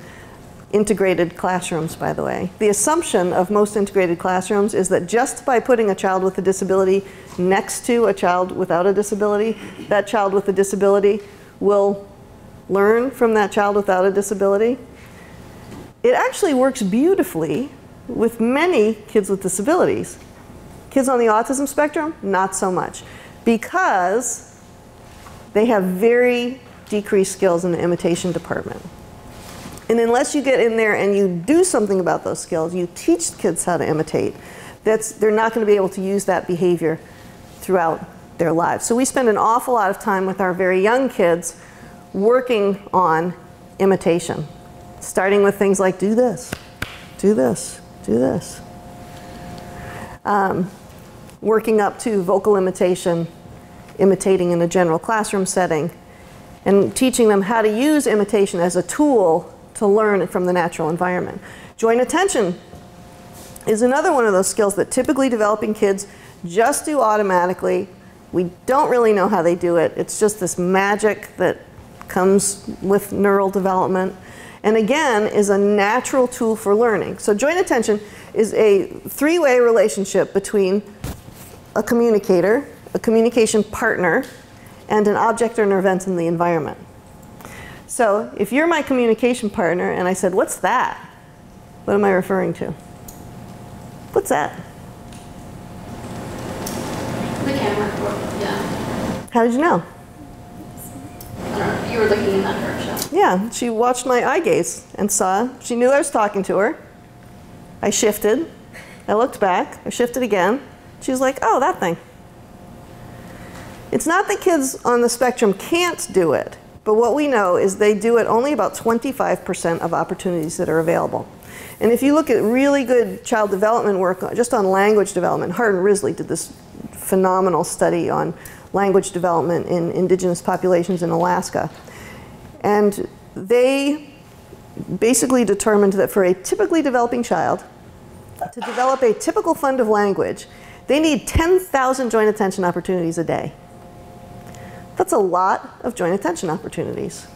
integrated classrooms, by the way. The assumption of most integrated classrooms is that just by putting a child with a disability next to a child without a disability, that child with a disability will learn from that child without a disability. It actually works beautifully with many kids with disabilities. Kids on the autism spectrum, not so much, because they have very decreased skills in the imitation department. And unless you get in there and you do something about those skills, you teach kids how to imitate, that's, they're not going to be able to use that behavior throughout their lives. So we spend an awful lot of time with our very young kids working on imitation, starting with things like do this, do this, do this. Um, working up to vocal imitation, imitating in a general classroom setting, and teaching them how to use imitation as a tool to learn from the natural environment. Joint attention is another one of those skills that typically developing kids just do automatically. We don't really know how they do it. It's just this magic that comes with neural development. And again, is a natural tool for learning. So joint attention is a three-way relationship between a communicator, a communication partner, and an object or an event in the environment. So if you're my communication partner and I said, what's that? What am I referring to? What's that? The camera, yeah. How did you know? I don't know, you were looking in that direction. Yeah, she watched my eye gaze and saw, she knew I was talking to her. I shifted. I looked back. I shifted again. She was like, oh, that thing. It's not that kids on the spectrum can't do it, but what we know is they do it only about 25% of opportunities that are available. And if you look at really good child development work just on language development, Hart and Risley did this phenomenal study on language development in indigenous populations in Alaska. And they basically determined that for a typically developing child, to develop a typical fund of language, they need 10,000 joint attention opportunities a day. That's a lot of joint attention opportunities.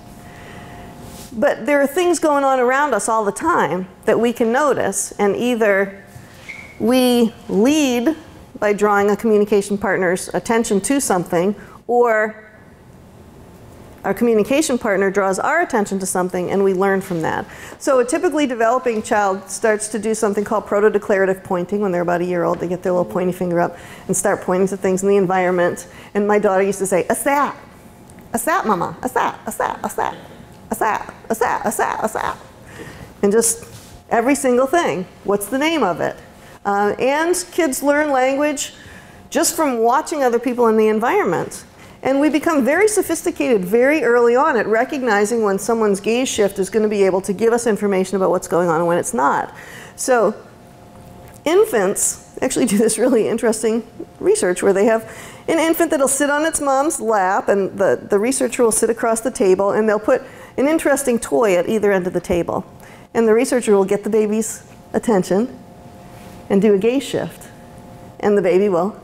But there are things going on around us all the time that we can notice, and either we lead by drawing a communication partner's attention to something, or our communication partner draws our attention to something and we learn from that. So a typically developing child starts to do something called proto-declarative pointing when they're about a year old. They get their little pointy finger up and start pointing to things in the environment. And my daughter used to say, a sat, a sat, mama, a sat, a sat, a sat, a sat, a sat, a sat, a sat. And just every single thing. What's the name of it? Uh, and kids learn language just from watching other people in the environment. And we become very sophisticated very early on at recognizing when someone's gaze shift is going to be able to give us information about what's going on and when it's not. So infants actually do this really interesting research where they have an infant that'll sit on its mom's lap and the, the researcher will sit across the table and they'll put an interesting toy at either end of the table. And the researcher will get the baby's attention and do a gaze shift. And the baby will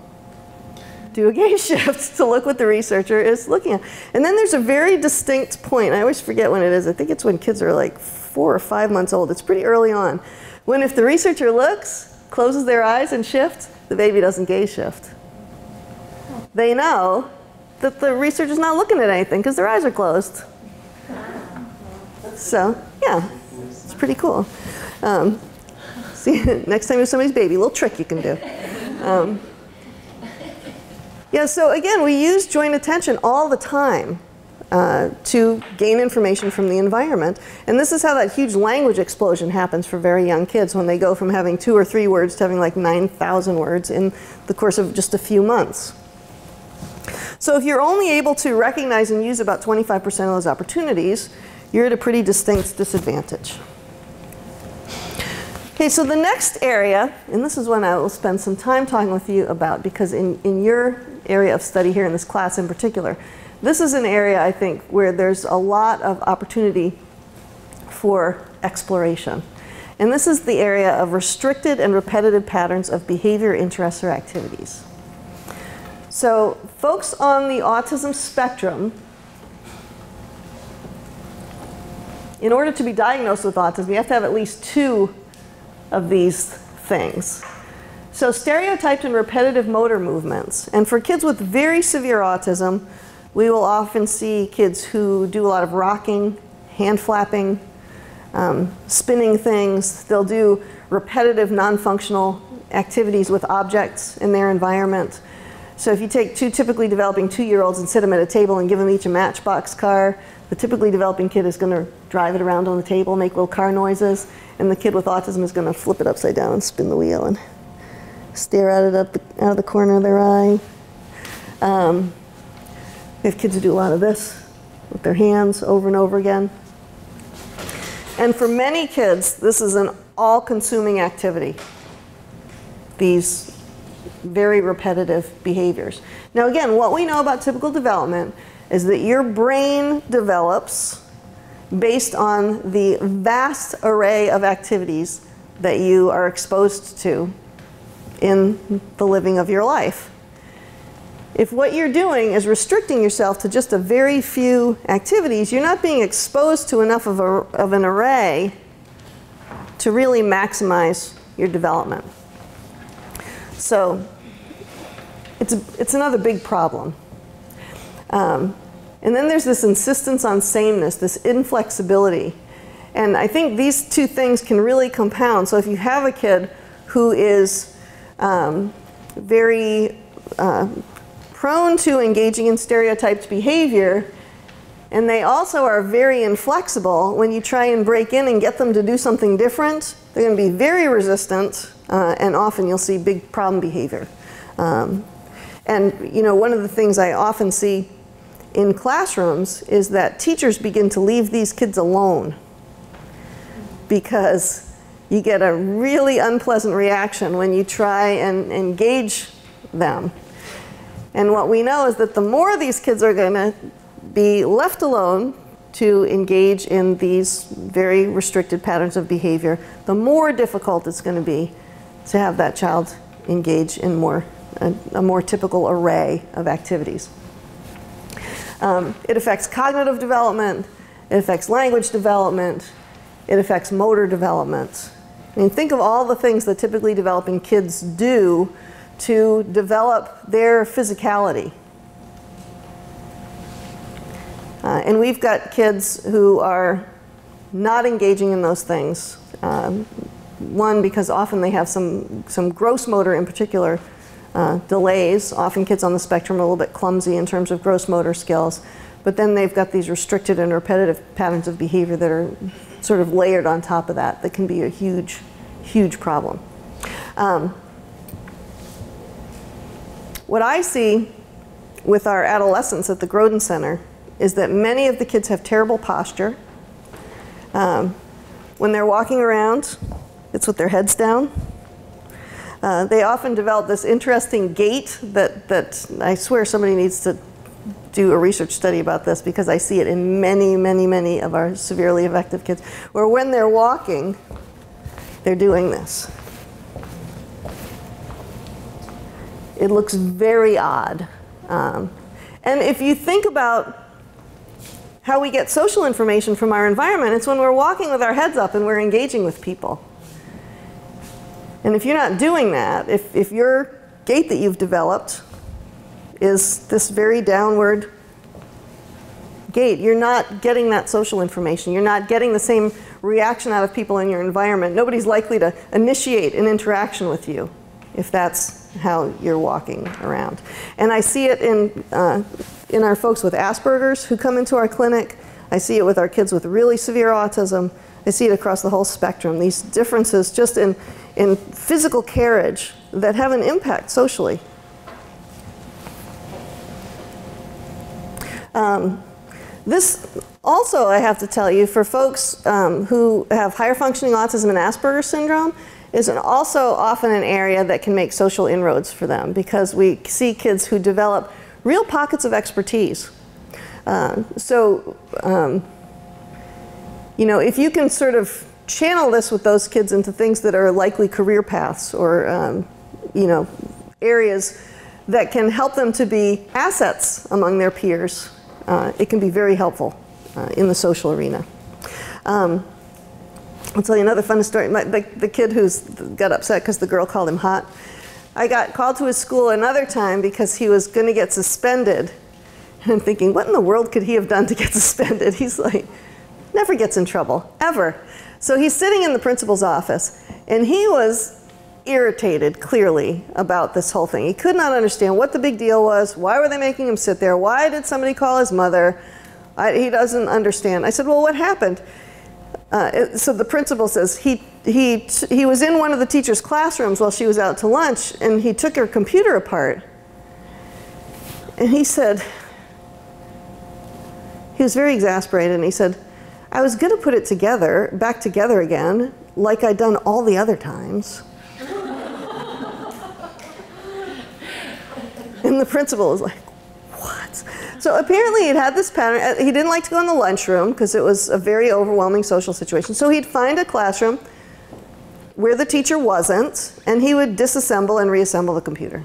do a gaze shift to look what the researcher is looking at. And then there's a very distinct point. I always forget when it is. I think it's when kids are like four or five months old. It's pretty early on. When if the researcher looks, closes their eyes and shifts, the baby doesn't gaze shift. They know that the researcher's not looking at anything because their eyes are closed. So, yeah, it's pretty cool. Um, see, next time you're somebody's baby, little trick you can do. Um, yeah, so again, we use joint attention all the time uh, to gain information from the environment. And this is how that huge language explosion happens for very young kids when they go from having two or three words to having like 9,000 words in the course of just a few months. So if you're only able to recognize and use about 25% of those opportunities, you're at a pretty distinct disadvantage. Okay, so the next area, and this is one I will spend some time talking with you about because in, in your area of study here in this class in particular, this is an area I think where there's a lot of opportunity for exploration. And this is the area of restricted and repetitive patterns of behavior, interests, or activities. So folks on the autism spectrum, in order to be diagnosed with autism, you have to have at least two of these things. So stereotyped and repetitive motor movements. And for kids with very severe autism, we will often see kids who do a lot of rocking, hand flapping, um, spinning things. They'll do repetitive, non-functional activities with objects in their environment. So if you take two typically developing two-year-olds and sit them at a table and give them each a matchbox car, the typically developing kid is going to drive it around on the table, make little car noises, and the kid with autism is going to flip it upside down and spin the wheel and stare at it up the, out of the corner of their eye. Um, we have kids who do a lot of this with their hands over and over again. And for many kids, this is an all-consuming activity. These very repetitive behaviors. Now again, what we know about typical development is that your brain develops based on the vast array of activities that you are exposed to in the living of your life. If what you're doing is restricting yourself to just a very few activities, you're not being exposed to enough of, a, of an array to really maximize your development. So it's, a, it's another big problem. Um, and then there's this insistence on sameness, this inflexibility. And I think these two things can really compound. So if you have a kid who is um, very uh, prone to engaging in stereotyped behavior, and they also are very inflexible, when you try and break in and get them to do something different, they're going to be very resistant, uh, and often you'll see big problem behavior. Um, and you know, one of the things I often see in classrooms is that teachers begin to leave these kids alone because you get a really unpleasant reaction when you try and engage them. And what we know is that the more these kids are going to be left alone to engage in these very restricted patterns of behavior, the more difficult it's going to be to have that child engage in more a, a more typical array of activities. Um, it affects cognitive development, it affects language development, it affects motor development. I mean, think of all the things that typically developing kids do to develop their physicality. Uh, and we've got kids who are not engaging in those things. Um, one, because often they have some, some gross motor in particular uh, delays. Often kids on the spectrum are a little bit clumsy in terms of gross motor skills, but then they've got these restricted and repetitive patterns of behavior that are sort of layered on top of that that can be a huge, huge problem. Um, what I see with our adolescents at the Groden Center is that many of the kids have terrible posture. Um, when they're walking around, it's with their heads down. Uh, they often develop this interesting gait that, that I swear somebody needs to do a research study about this because I see it in many, many, many of our severely affected kids, where when they're walking, they're doing this. It looks very odd. Um, and if you think about how we get social information from our environment, it's when we're walking with our heads up and we're engaging with people. And if you're not doing that, if, if your gait that you've developed is this very downward gait, you're not getting that social information. You're not getting the same reaction out of people in your environment. Nobody's likely to initiate an interaction with you if that's how you're walking around. And I see it in, uh, in our folks with Asperger's who come into our clinic. I see it with our kids with really severe autism. I see it across the whole spectrum. These differences just in, in physical carriage that have an impact socially. Um, this also, I have to tell you, for folks um, who have higher functioning autism and Asperger's syndrome, is an also often an area that can make social inroads for them because we see kids who develop real pockets of expertise. Uh, so, um, you know, if you can sort of channel this with those kids into things that are likely career paths or, um, you know, areas that can help them to be assets among their peers, uh, it can be very helpful uh, in the social arena. Um, I'll tell you another funny story. My, the, the kid who's got upset because the girl called him hot. I got called to his school another time because he was going to get suspended. And I'm thinking, what in the world could he have done to get suspended? He's like, never gets in trouble, ever. So he's sitting in the principal's office, and he was irritated, clearly, about this whole thing. He could not understand what the big deal was. Why were they making him sit there? Why did somebody call his mother? I, he doesn't understand. I said, well, what happened? Uh, so the principal says he, he, he was in one of the teacher's classrooms while she was out to lunch, and he took her computer apart. And he said, he was very exasperated, and he said, I was going to put it together, back together again, like I'd done all the other times. and the principal was like, what? So apparently he'd had this pattern. uh, He didn't like to go in the lunchroom because it was a very overwhelming social situation. So he'd find a classroom where the teacher wasn't, and he would disassemble and reassemble the computer.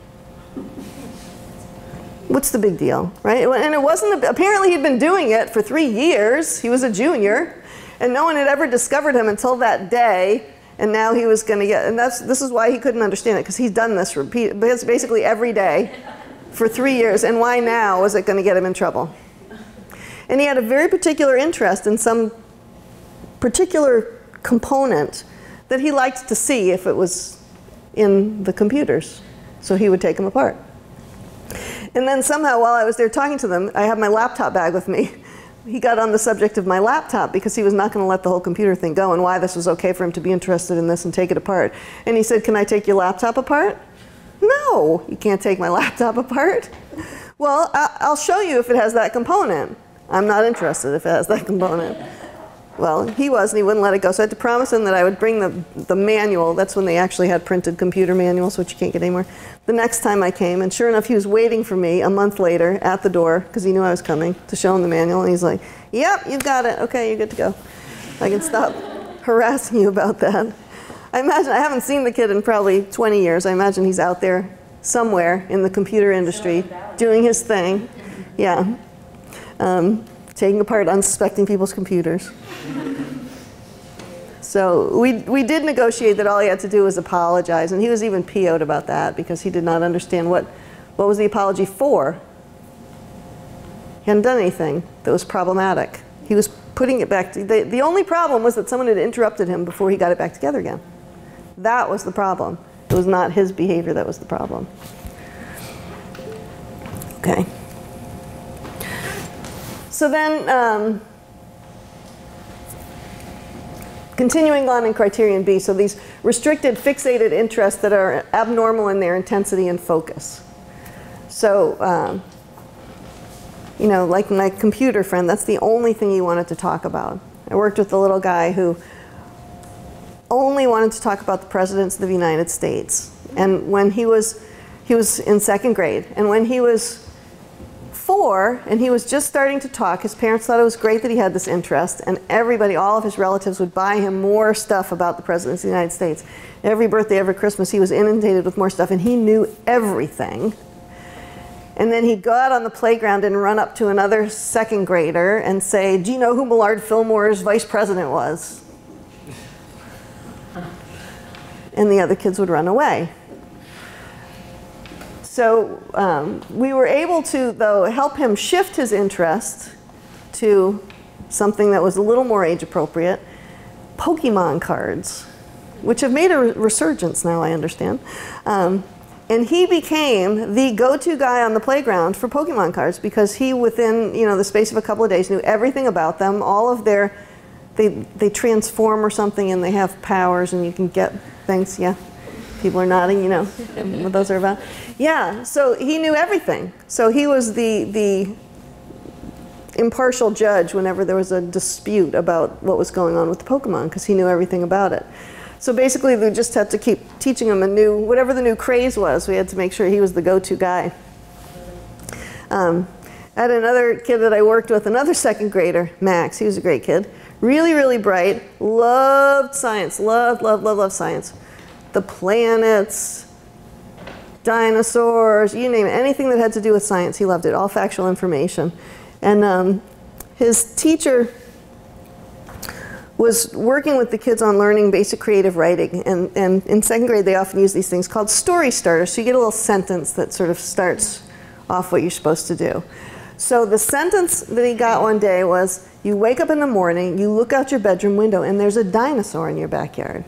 What's the big deal, right? And it wasn't, apparently he'd been doing it for three years. He was a junior, and no one had ever discovered him until that day. And now he was going to get, and that's, this is why he couldn't understand it, because he's done this repeat, basically every day for three years. And why now was it going to get him in trouble? And he had a very particular interest in some particular component that he liked to see if it was in the computers. So he would take them apart. And then somehow, while I was there talking to them, I had my laptop bag with me. He got on the subject of my laptop because he was not going to let the whole computer thing go and why this was okay for him to be interested in this and take it apart. And he said, Can I take your laptop apart? No, you can't take my laptop apart. Well, I'll show you if it has that component. I'm not interested if it has that component. Well, he was, and he wouldn't let it go. So I had to promise him that I would bring the, the manual. That's when they actually had printed computer manuals, which you can't get anymore. The next time I came, and sure enough, he was waiting for me a month later at the door because he knew I was coming to show him the manual. And he's like, Yep, you've got it. Okay, you're good to go. I can stop harassing you about that. I imagine, I haven't seen the kid in probably 20 years. I imagine he's out there somewhere in the computer industry doing his thing. Yeah. Um, taking apart unsuspecting people's computers. So we, we did negotiate that all he had to do was apologize, and he was even PO'd about that because he did not understand what, what was the apology for. He hadn't done anything that was problematic. He was putting it back. To, the, the only problem was that someone had interrupted him before he got it back together again. That was the problem. It was not his behavior that was the problem. Okay. So then, um, continuing on in criterion B, so these restricted fixated interests that are abnormal in their intensity and focus. So, um, you know, like my computer friend, that's the only thing he wanted to talk about. I worked with a little guy who only wanted to talk about the presidents of the United States. And when he was, he was in second grade, and when he was four, and he was just starting to talk. His parents thought it was great that he had this interest, and everybody, all of his relatives, would buy him more stuff about the presidents of the United States. Every birthday, every Christmas, he was inundated with more stuff, and he knew everything. And then he'd go out on the playground and run up to another second grader and say, Do you know who Millard Fillmore's vice president was? And the other kids would run away. So um, we were able to, though, help him shift his interest to something that was a little more age appropriate Pokemon cards, which have made a resurgence now, I understand. Um, and he became the go-to guy on the playground for Pokemon cards because he, within you know the space of a couple of days, knew everything about them. All of their, they they transform or something, and they have powers, and you can get things. Yeah, people are nodding. You know what those are about. Yeah, so he knew everything. So he was the the impartial judge whenever there was a dispute about what was going on with the Pokemon because he knew everything about it. So basically, we just had to keep teaching him a new, whatever the new craze was, we had to make sure he was the go to guy. Um, I had another kid that I worked with, another second grader, Max. He was a great kid. Really, really bright. Loved science. Loved, loved, loved, loved science. The planets, dinosaurs, you name it. Anything that had to do with science, he loved it. All factual information. And um, his teacher was working with the kids on learning basic creative writing. And, and in second grade, they often use these things called story starters. So you get a little sentence that sort of starts off what you're supposed to do. So the sentence that he got one day was You wake up in the morning, you look out your bedroom window, and there's a dinosaur in your backyard.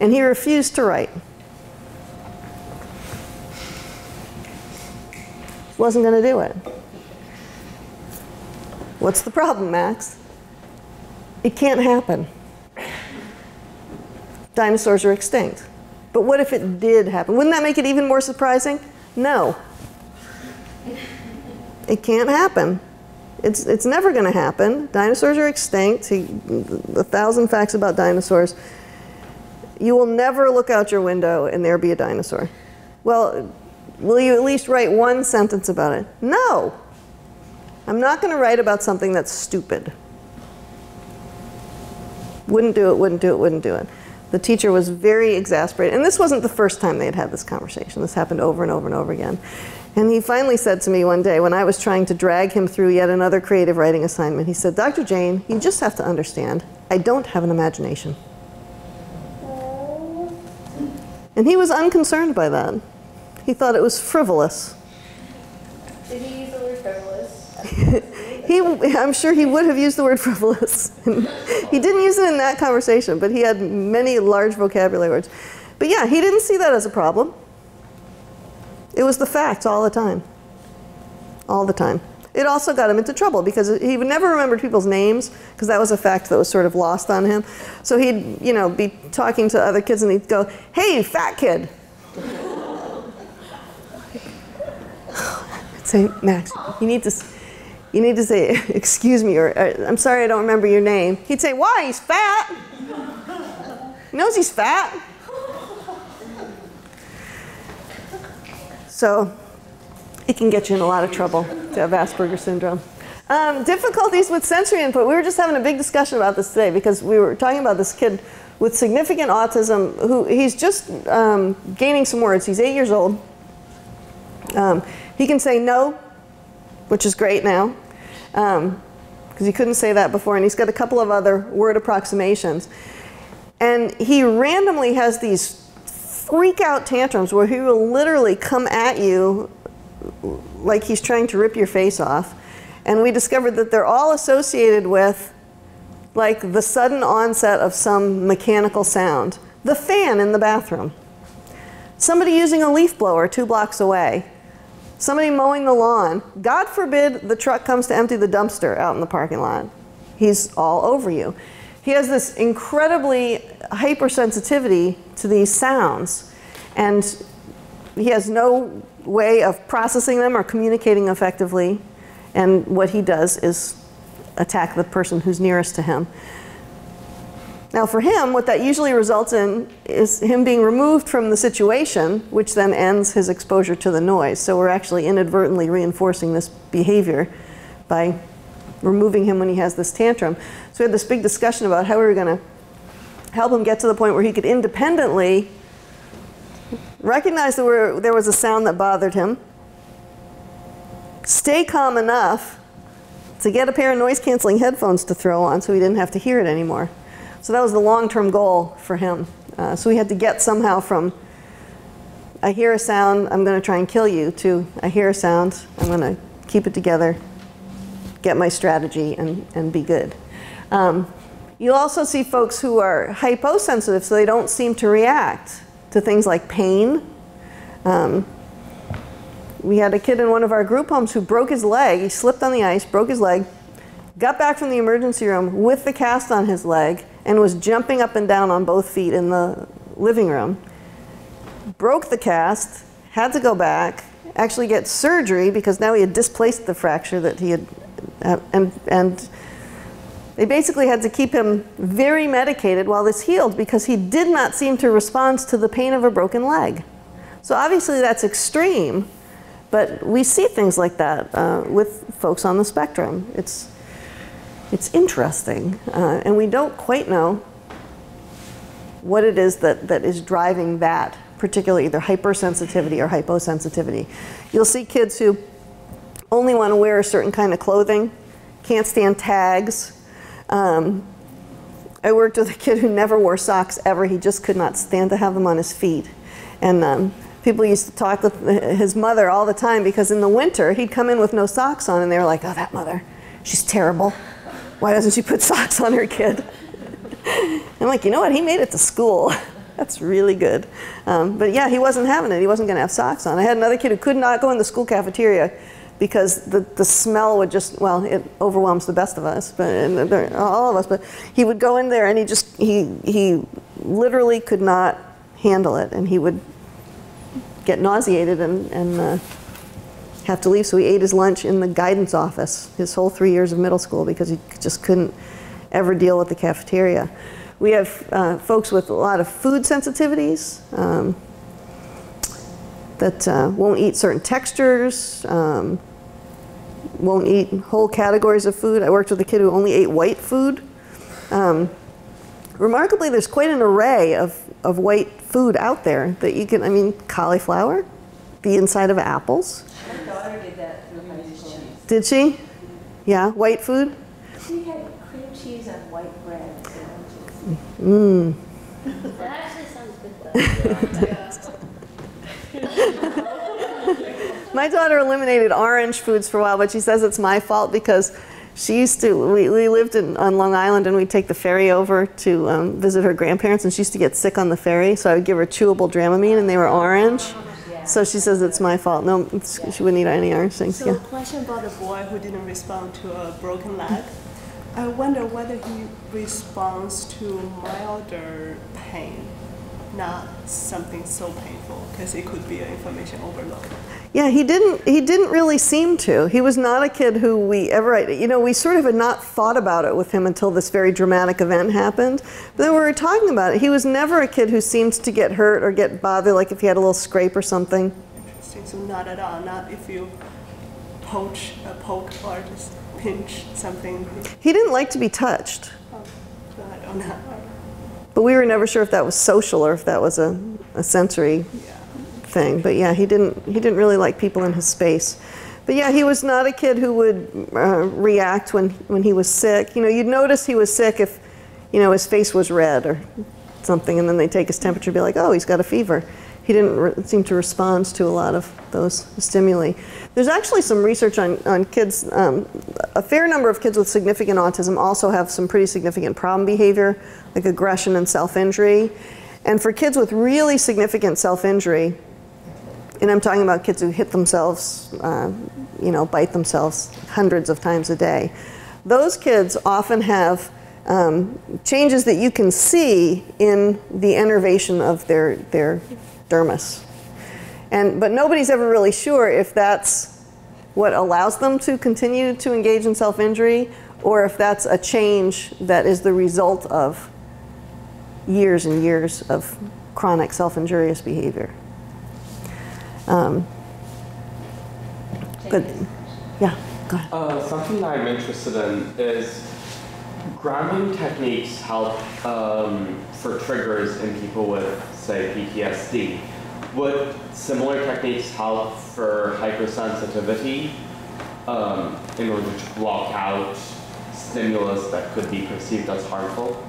And he refused to write. Wasn't going to do it. What's the problem, Max? It can't happen. Dinosaurs are extinct. But what if it did happen? Wouldn't that make it even more surprising? No. It can't happen. It's, it's never going to happen. Dinosaurs are extinct. He, a thousand facts about dinosaurs. You will never look out your window and there be a dinosaur. Well, will you at least write one sentence about it? No. I'm not going to write about something that's stupid. Wouldn't do it, wouldn't do it, wouldn't do it. The teacher was very exasperated. And this wasn't the first time they had had this conversation. This happened over and over and over again. And he finally said to me one day when I was trying to drag him through yet another creative writing assignment, he said, Dr. Jane, you just have to understand, I don't have an imagination. And he was unconcerned by that. He thought it was frivolous. Did he use the word frivolous? He, I'm sure he would have used the word frivolous. he didn't use it in that conversation, but he had many large vocabulary words. But yeah, he didn't see that as a problem. It was the facts all the time. All the time. It also got him into trouble because he would never remembered people's names because that was a fact that was sort of lost on him. So he'd, you know, be talking to other kids and he'd go, "Hey, fat kid." I'd say, "Max, you need to you need to say, excuse me, or uh, I'm sorry I don't remember your name. He'd say, why? He's fat. He knows he's fat. So it can get you in a lot of trouble to have Asperger's syndrome. Um, difficulties with sensory input. We were just having a big discussion about this today because we were talking about this kid with significant autism who he's just um, gaining some words. He's eight years old. Um, he can say no, which is great now because um, he couldn't say that before, and he's got a couple of other word approximations. And he randomly has these freak out tantrums where he will literally come at you like he's trying to rip your face off. And we discovered that they're all associated with like the sudden onset of some mechanical sound. The fan in the bathroom. Somebody using a leaf blower two blocks away. Somebody mowing the lawn. God forbid the truck comes to empty the dumpster out in the parking lot. He's all over you. He has this incredibly hypersensitivity to these sounds, and he has no way of processing them or communicating effectively. And what he does is attack the person who's nearest to him. Now, for him, what that usually results in is him being removed from the situation, which then ends his exposure to the noise. So we're actually inadvertently reinforcing this behavior by removing him when he has this tantrum. So we had this big discussion about how we were going to help him get to the point where he could independently recognize that there was a sound that bothered him, stay calm enough to get a pair of noise canceling headphones to throw on so he didn't have to hear it anymore. So that was the long term goal for him. Uh, so we had to get somehow from I hear a sound, I'm going to try and kill you, to I hear a sound, I'm going to keep it together, get my strategy, and, and be good. Um, you'll also see folks who are hyposensitive, so they don't seem to react to things like pain. Um, we had a kid in one of our group homes who broke his leg. He slipped on the ice, broke his leg, got back from the emergency room with the cast on his leg, and was jumping up and down on both feet in the living room. Broke the cast, had to go back, actually get surgery because now he had displaced the fracture that he had, uh, and, and they basically had to keep him very medicated while this healed because he did not seem to respond to the pain of a broken leg. So obviously that's extreme, but we see things like that uh, with folks on the spectrum. It's, it's interesting, uh, and we don't quite know what it is that, that is driving that particularly either hypersensitivity or hyposensitivity. You'll see kids who only want to wear a certain kind of clothing, can't stand tags. Um, I worked with a kid who never wore socks ever. He just could not stand to have them on his feet. And um, people used to talk with his mother all the time because in the winter he'd come in with no socks on and they were like, oh, that mother, she's terrible. Why doesn't she put socks on her kid? I'm like, you know what? He made it to school. That's really good. Um, but yeah, he wasn't having it. He wasn't going to have socks on. I had another kid who could not go in the school cafeteria because the, the smell would just, well, it overwhelms the best of us, but all of us. But he would go in there and he just, he, he literally could not handle it. And he would get nauseated and, and uh, have to leave. So he ate his lunch in the guidance office his whole three years of middle school because he just couldn't ever deal with the cafeteria. We have uh, folks with a lot of food sensitivities um, that uh, won't eat certain textures, um, won't eat whole categories of food. I worked with a kid who only ate white food. Um, remarkably, there's quite an array of, of white food out there that you can, I mean, cauliflower, the inside of apples. My daughter did that through high school. Did she? Yeah, white food? She had cream cheese on white bread. Mmm. That actually sounds good though. My daughter eliminated orange foods for a while, but she says it's my fault because she used to. We, we lived in, on Long Island and we'd take the ferry over to um, visit her grandparents, and she used to get sick on the ferry. So I would give her chewable Dramamine, and they were orange. So she says it's my fault. No, it's, she wouldn't eat any orange things. So, Yeah. question about the boy who didn't respond to a broken leg. I wonder whether he responds to milder pain, not something so painful, because it could be an information overload. Yeah, he didn't. He didn't really seem to. He was not a kid who we ever. You know, we sort of had not thought about it with him until this very dramatic event happened. But then we were talking about it. He was never a kid who seemed to get hurt or get bothered, like if he had a little scrape or something. Interesting. So not at all. Not if you poach, uh, poke or just pinch something. He didn't like to be touched, Oh, so I don't know. but we were never sure if that was social or if that was a, a sensory Yeah. Thing. But yeah, he didn't. He didn't really like people in his space. But yeah, he was not a kid who would uh, react when when he was sick. You know, you'd notice he was sick if, you know, his face was red or something, and then they take his temperature, and be like, oh, he's got a fever. He didn't seem to respond to a lot of those stimuli. There's actually some research on, on kids. Um, a fair number of kids with significant autism also have some pretty significant problem behavior, like aggression and self injury. And for kids with really significant self injury, and I'm talking about kids who hit themselves, uh, you know, bite themselves hundreds of times a day. Those kids often have um, changes that you can see in the innervation of their, their dermis. And, but nobody's ever really sure if that's what allows them to continue to engage in self injury or if that's a change that is the result of years and years of chronic self-injurious behavior. Um, but yeah, go ahead. Uh, something that I'm interested in is grounding techniques help um, for triggers in people with, say, PTSD. Would similar techniques help for hypersensitivity um, in order to block out stimulus that could be perceived as harmful?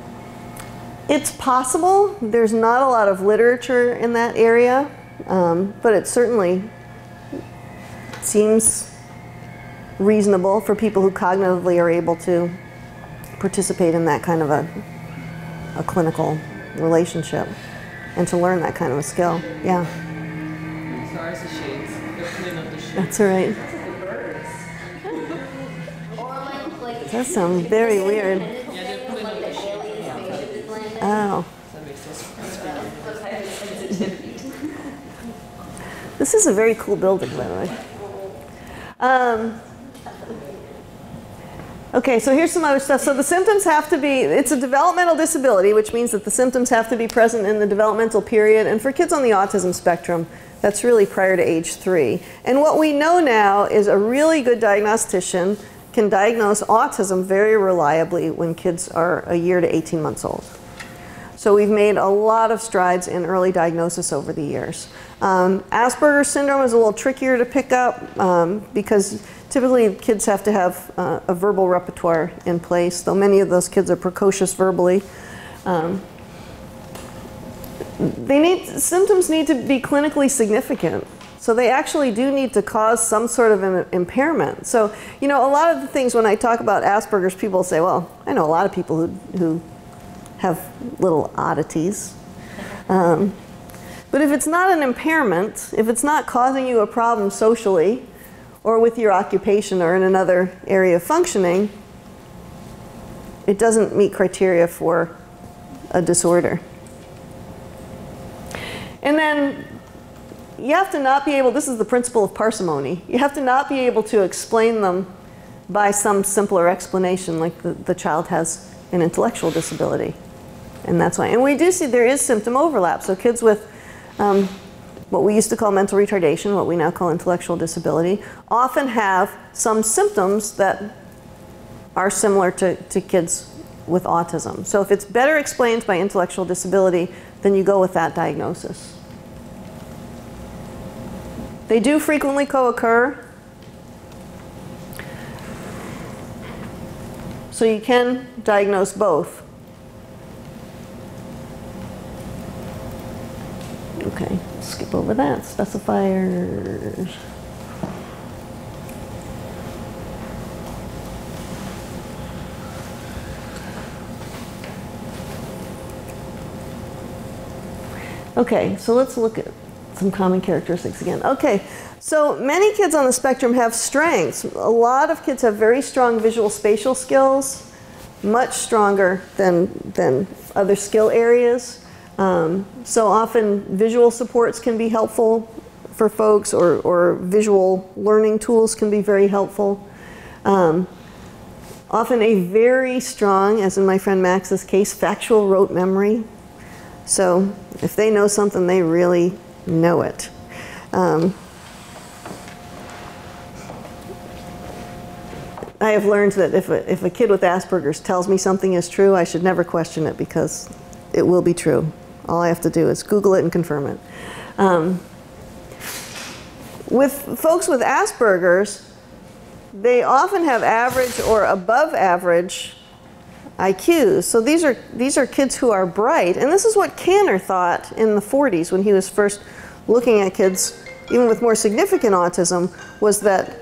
It's possible. There's not a lot of literature in that area, um, but it certainly seems reasonable for people who cognitively are able to participate in that kind of a, a clinical relationship and to learn that kind of a skill. Yeah, Sorry, the shades. They're cleaning up the shades. that's all right. Or like, like. That sounds very weird. Yeah, they're putting up the shades. Oh, this is a very cool building, by the way. Um, Okay, so here's some other stuff. So the symptoms have to be, it's a developmental disability, which means that the symptoms have to be present in the developmental period. And for kids on the autism spectrum, that's really prior to age three. And what we know now is a really good diagnostician can diagnose autism very reliably when kids are a year to 18 months old. So we've made a lot of strides in early diagnosis over the years. Um, Asperger's syndrome is a little trickier to pick up um, because typically kids have to have uh, a verbal repertoire in place, though many of those kids are precocious verbally. Um, they need symptoms need to be clinically significant. So they actually do need to cause some sort of an impairment. So, you know, a lot of the things when I talk about Asperger's, people say, well, I know a lot of people who, who have little oddities. Um, but if it's not an impairment, if it's not causing you a problem socially or with your occupation or in another area of functioning, it doesn't meet criteria for a disorder. And then you have to not be able, this is the principle of parsimony, you have to not be able to explain them by some simpler explanation like the, the child has an intellectual disability. And that's why. And we do see there is symptom overlap. So kids with um, what we used to call mental retardation, what we now call intellectual disability, often have some symptoms that are similar to, to kids with autism. So if it's better explained by intellectual disability, then you go with that diagnosis. They do frequently co-occur. So you can diagnose both. Okay, skip over that. Specifiers. Okay, so let's look at some common characteristics again. Okay, so many kids on the spectrum have strengths. A lot of kids have very strong visual spatial skills, much stronger than, than other skill areas. Um, so often visual supports can be helpful for folks or, or visual learning tools can be very helpful. Um, often a very strong, as in my friend Max's case, factual rote memory. So if they know something, they really know it. Um, I have learned that if a, if a kid with Asperger's tells me something is true, I should never question it because it will be true. All I have to do is Google it and confirm it. Um, with folks with Asperger's, they often have average or above average IQs. So these are, these are kids who are bright. And this is what Kanner thought in the 40s when he was first looking at kids, even with more significant autism, was that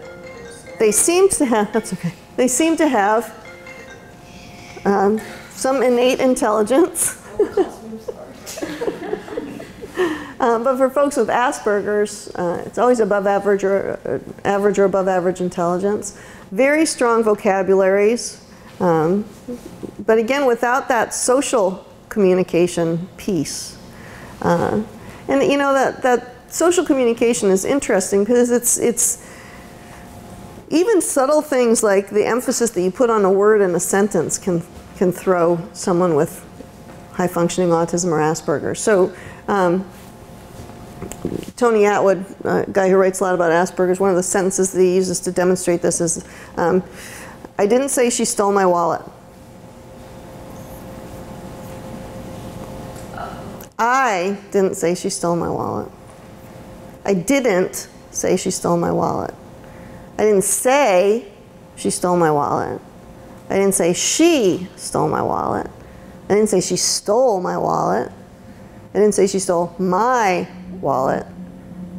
they seemed to have, that's okay, they seem to have um, some innate intelligence. um, but for folks with Asperger's, uh, it's always above average or uh, average or above average intelligence. Very strong vocabularies, um, but again, without that social communication piece. Uh, and you know that that social communication is interesting because it's it's even subtle things like the emphasis that you put on a word in a sentence can can throw someone with high functioning autism or Asperger's. So um, Tony Attwood, a guy who writes a lot about Asperger's, one of the sentences that he uses to demonstrate this is, um, I didn't say she stole my wallet. I didn't say she stole my wallet. I didn't say she stole my wallet. I didn't say she stole my wallet. I didn't say she stole my wallet. I didn't say she stole my wallet. I didn't say she stole my wallet.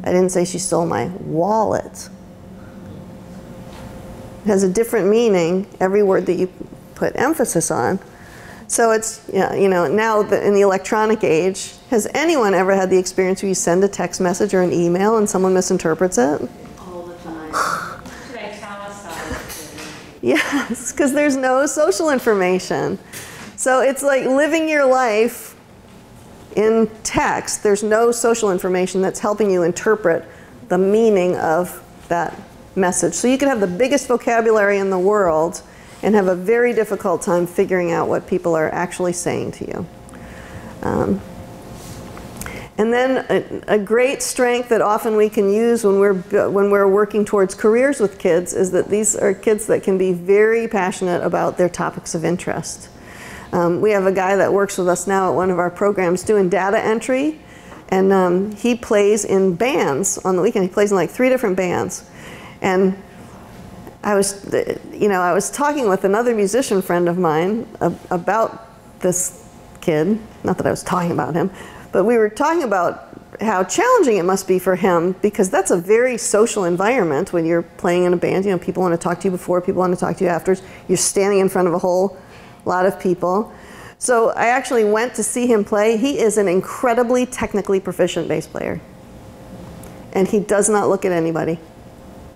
I didn't say she stole my wallet. It has a different meaning every word that you put emphasis on. So it's, yeah, you know, now in the electronic age, has anyone ever had the experience where you send a text message or an email and someone misinterprets it? All the time. Should I italicize Yes, because there's no social information. So it's like living your life in text. There's no social information that's helping you interpret the meaning of that message. So you can have the biggest vocabulary in the world and have a very difficult time figuring out what people are actually saying to you. Um, and then a, a, great strength that often we can use when we're when we're working towards careers with kids is that these are kids that can be very passionate about their topics of interest. Um, we have a guy that works with us now at one of our programs doing data entry, and um, he plays in bands on the weekend. He plays in like three different bands, and I was, you know, I was talking with another musician friend of mine about this kid. Not that I was talking about him, but we were talking about how challenging it must be for him because that's a very social environment when you're playing in a band. You know, people want to talk to you before, people want to talk to you after. You're standing in front of a whole lot of people. So I actually went to see him play. He is an incredibly technically proficient bass player. And he does not look at anybody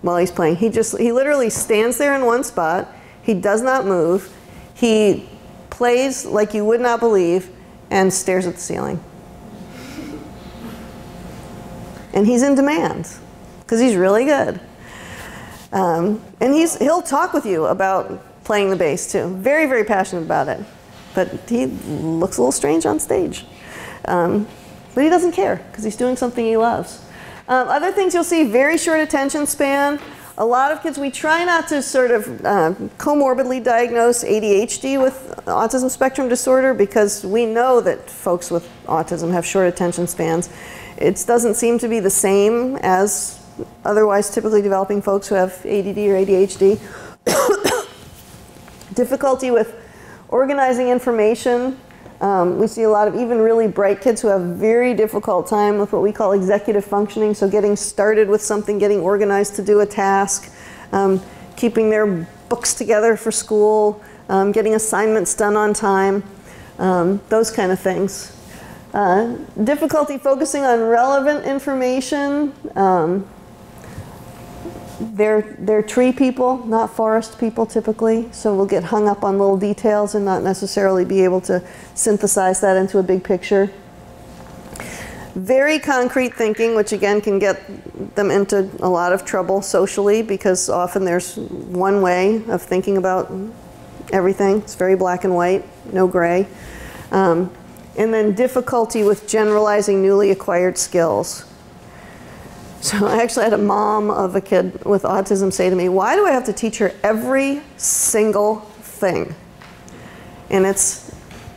while he's playing. He just, he literally stands there in one spot. He does not move. He plays like you would not believe and stares at the ceiling. And he's in demand because he's really good. Um, and he's, he'll talk with you about playing the bass too. Very, very passionate about it. But he looks a little strange on stage. Um, but he doesn't care because he's doing something he loves. Um, other things you'll see, very short attention span. A lot of kids, we try not to sort of uh, comorbidly diagnose ADHD with autism spectrum disorder because we know that folks with autism have short attention spans. It doesn't seem to be the same as otherwise typically developing folks who have ADD or ADHD. Difficulty with organizing information. Um, we see a lot of even really bright kids who have very difficult time with what we call executive functioning, so getting started with something, getting organized to do a task, um, keeping their books together for school, um, getting assignments done on time, um, those kind of things. Uh, difficulty focusing on relevant information. Um, they're, they're tree people, not forest people typically, so we'll get hung up on little details and not necessarily be able to synthesize that into a big picture. Very concrete thinking, which again can get them into a lot of trouble socially because often there's one way of thinking about everything. It's very black and white, no gray. Um, and then difficulty with generalizing newly acquired skills. So I actually had a mom of a kid with autism say to me, why do I have to teach her every single thing? And it's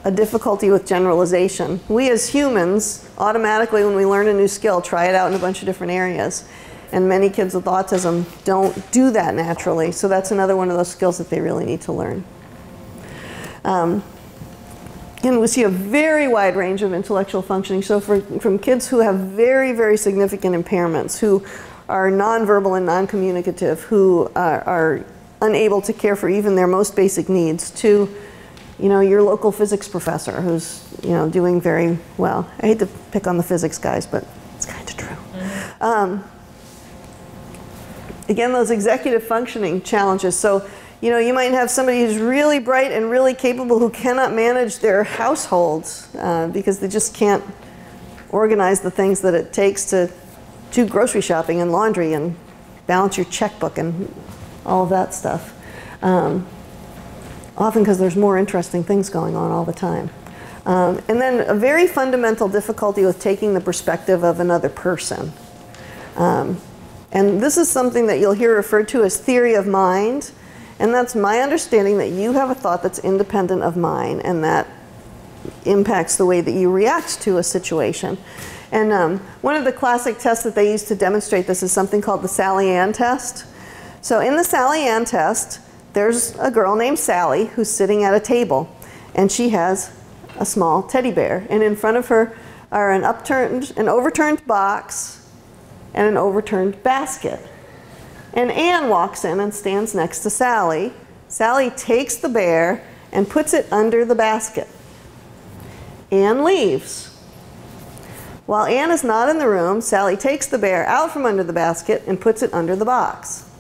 a difficulty with generalization. We as humans, automatically when we learn a new skill, try it out in a bunch of different areas. And many kids with autism don't do that naturally. So that's another one of those skills that they really need to learn. Um, and we see a very wide range of intellectual functioning. So for, from kids who have very, very significant impairments, who are nonverbal and non-communicative, who are, are unable to care for even their most basic needs, to you know, your local physics professor who's, you know, doing very well. I hate to pick on the physics guys, but it's kind of true. Um, again, those executive functioning challenges. So you know, you might have somebody who's really bright and really capable who cannot manage their household uh, because they just can't organize the things that it takes to do grocery shopping and laundry and balance your checkbook and all of that stuff. Um, often because there's more interesting things going on all the time. Um, and then a very fundamental difficulty with taking the perspective of another person. Um, and this is something that you'll hear referred to as theory of mind. And that's my understanding that you have a thought that's independent of mine and that impacts the way that you react to a situation. And um, one of the classic tests that they use to demonstrate this is something called the Sally Anne test. So in the Sally Anne test, there's a girl named Sally who's sitting at a table and she has a small teddy bear. And in front of her are an upturned, an overturned box and an overturned basket. And Anne walks in and stands next to Sally. Sally takes the bear and puts it under the basket. Anne leaves. While Anne is not in the room, Sally takes the bear out from under the basket and puts it under the box.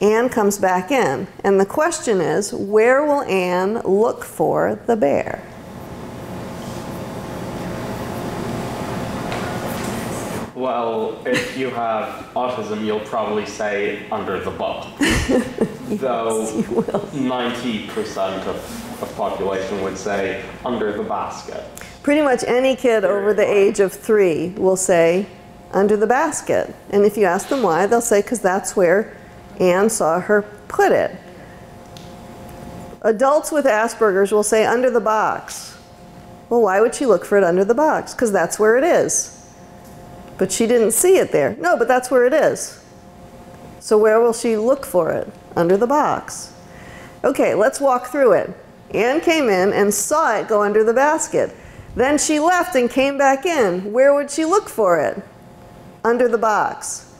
Anne comes back in, and the question is where will Anne look for the bear? Well, if you have autism, you'll probably say under the box. Though 90% of, of population would say under the basket. Pretty much any kid over the age of three will say under the basket. And if you ask them why, they'll say because that's where Anne saw her put it. Adults with Asperger's will say under the box. Well, why would she look for it under the box? Because that's where it is. But she didn't see it there. No, but that's where it is. So where will she look for it? Under the box. Okay, let's walk through it. Anne came in and saw it go under the basket. Then she left and came back in. Where would she look for it? Under the box.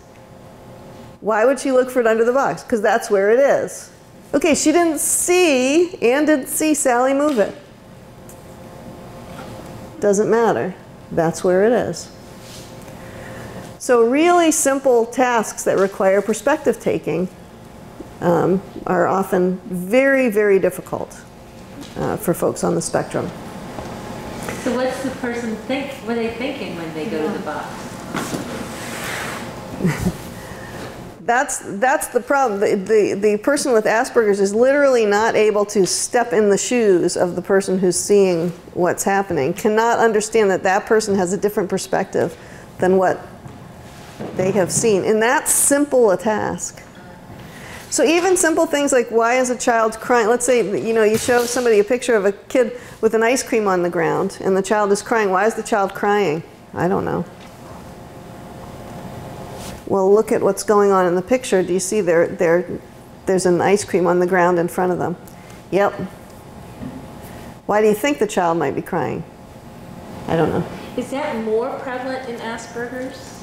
Why would she look for it under the box? Because that's where it is. Okay, she didn't see, Anne didn't see Sally move it. Doesn't matter. That's where it is. So really simple tasks that require perspective taking um, are often very, very difficult uh, for folks on the spectrum. So what's the person think, what are they thinking when they go to the box? That's, that's the problem. The, the, the person with Asperger's is literally not able to step in the shoes of the person who's seeing what's happening, cannot understand that that person has a different perspective than what they have seen. And that's simple a task. So even simple things like why is a child crying? Let's say you know you show somebody a picture of a kid with an ice cream on the ground and the child is crying. Why is the child crying? I don't know. Well, look at what's going on in the picture. Do you see there, there, there's an ice cream on the ground in front of them? Yep. Why do you think the child might be crying? I don't know. Is that more prevalent in Asperger's?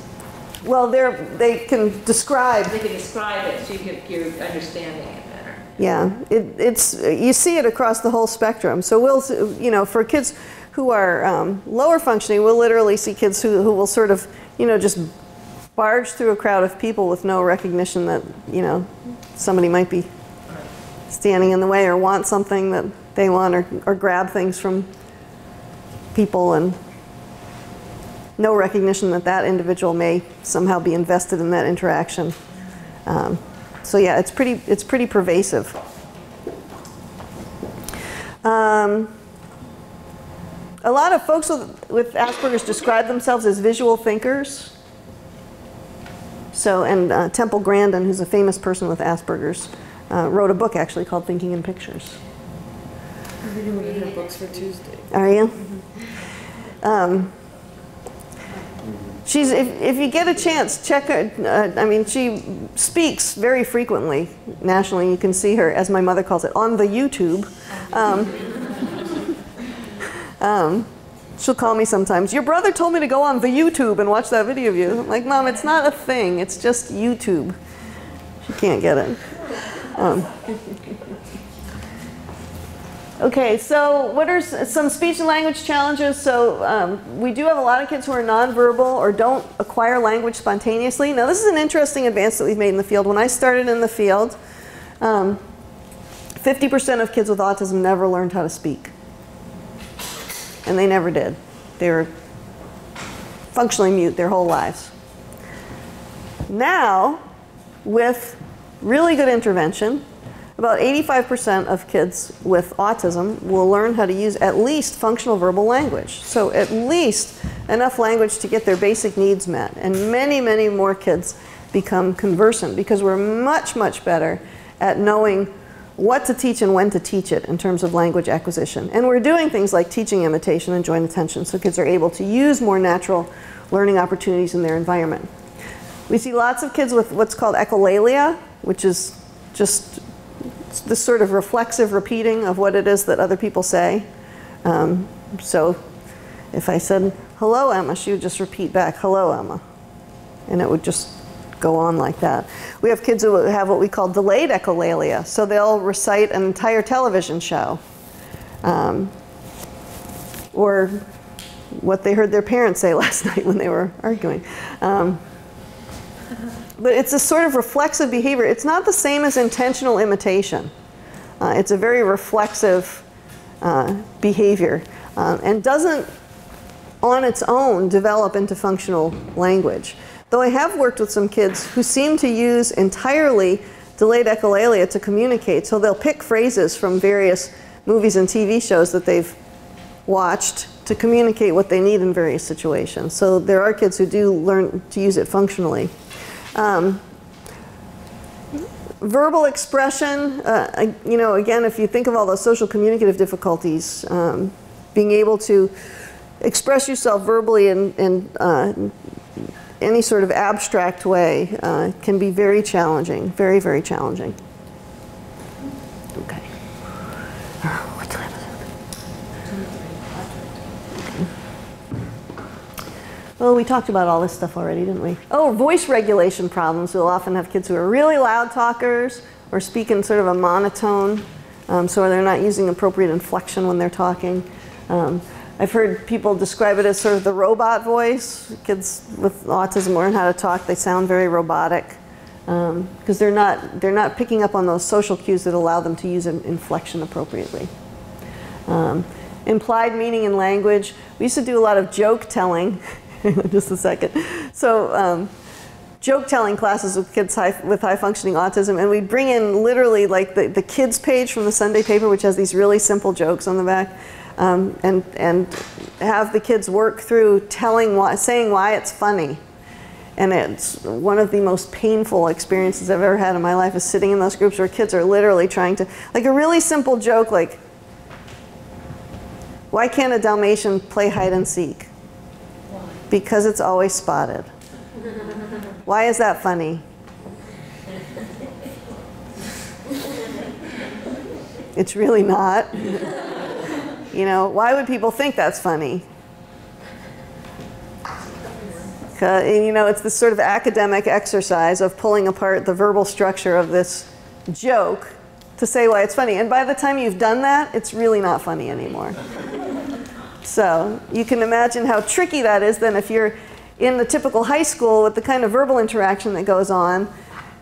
Well, they're, they can describe. They can describe it so you can, you're understanding it better. Yeah, it, it's you see it across the whole spectrum. So we'll, you know, for kids who are um, lower functioning, we'll literally see kids who, who will sort of, you know, just barge through a crowd of people with no recognition that, you know, somebody might be standing in the way or want something that they want or, or grab things from people and no recognition that that individual may somehow be invested in that interaction. Um, so yeah, it's pretty, it's pretty pervasive. Um, a lot of folks with, with Asperger's describe themselves as visual thinkers. So, and uh, Temple Grandin, who's a famous person with Asperger's, uh, wrote a book actually called Thinking in Pictures. I'm reading her books for Tuesday. Are you? Um, she's, if, if you get a chance, check her. Uh, I mean, she speaks very frequently nationally. You can see her, as my mother calls it, on the YouTube. Um, um, she'll call me sometimes. Your brother told me to go on the YouTube and watch that video of you. I'm like, Mom, it's not a thing. It's just YouTube. She can't get it. Um, Okay, so what are some speech and language challenges? So um, we do have a lot of kids who are nonverbal or don't acquire language spontaneously. Now this is an interesting advance that we've made in the field. When I started in the field, um, 50% of kids with autism never learned how to speak. And they never did. They were functionally mute their whole lives. Now, with really good intervention, about 85% of kids with autism will learn how to use at least functional verbal language. So, at least enough language to get their basic needs met. And many, many more kids become conversant because we're much, much better at knowing what to teach and when to teach it in terms of language acquisition. And we're doing things like teaching imitation and joint attention so kids are able to use more natural learning opportunities in their environment. We see lots of kids with what's called echolalia, which is just this sort of reflexive repeating of what it is that other people say. Um, so if I said, hello, Emma, she would just repeat back, hello, Emma. And it would just go on like that. We have kids who have what we call delayed echolalia. So they'll recite an entire television show. Um, or what they heard their parents say last night when they were arguing. Um, but it's a sort of reflexive behavior. It's not the same as intentional imitation. Uh, it's a very reflexive uh, behavior uh, and doesn't on its own develop into functional language. Though I have worked with some kids who seem to use entirely delayed echolalia to communicate. So they'll pick phrases from various movies and TV shows that they've watched to communicate what they need in various situations. So there are kids who do learn to use it functionally. Um, verbal expression, uh, you know, again, if you think of all those social communicative difficulties, um, being able to express yourself verbally in, in uh, any sort of abstract way uh, can be very challenging, very, very challenging. Okay. What time is it? Well, we talked about all this stuff already, didn't we? Oh, voice regulation problems. We'll often have kids who are really loud talkers or speak in sort of a monotone, um, so they're not using appropriate inflection when they're talking. Um, I've heard people describe it as sort of the robot voice. Kids with autism learn how to talk, they sound very robotic because um, they're, not, they're not picking up on those social cues that allow them to use inflection appropriately. Um, implied meaning in language. We used to do a lot of joke telling. Just a second. So, um, joke telling classes with kids high, with high functioning autism, and we'd bring in literally like the, the kids page from the Sunday paper, which has these really simple jokes on the back um, and, and have the kids work through telling why, saying why it's funny. And it's one of the most painful experiences I've ever had in my life is sitting in those groups where kids are literally trying to, like a really simple joke like, why can't a Dalmatian play hide and seek? Because it's always spotted. Why is that funny? It's really not. You know, why would people think that's funny? And, you know, it's this sort of academic exercise of pulling apart the verbal structure of this joke to say why it's funny. And by the time you've done that, it's really not funny anymore. So you can imagine how tricky that is then if you're in the typical high school with the kind of verbal interaction that goes on,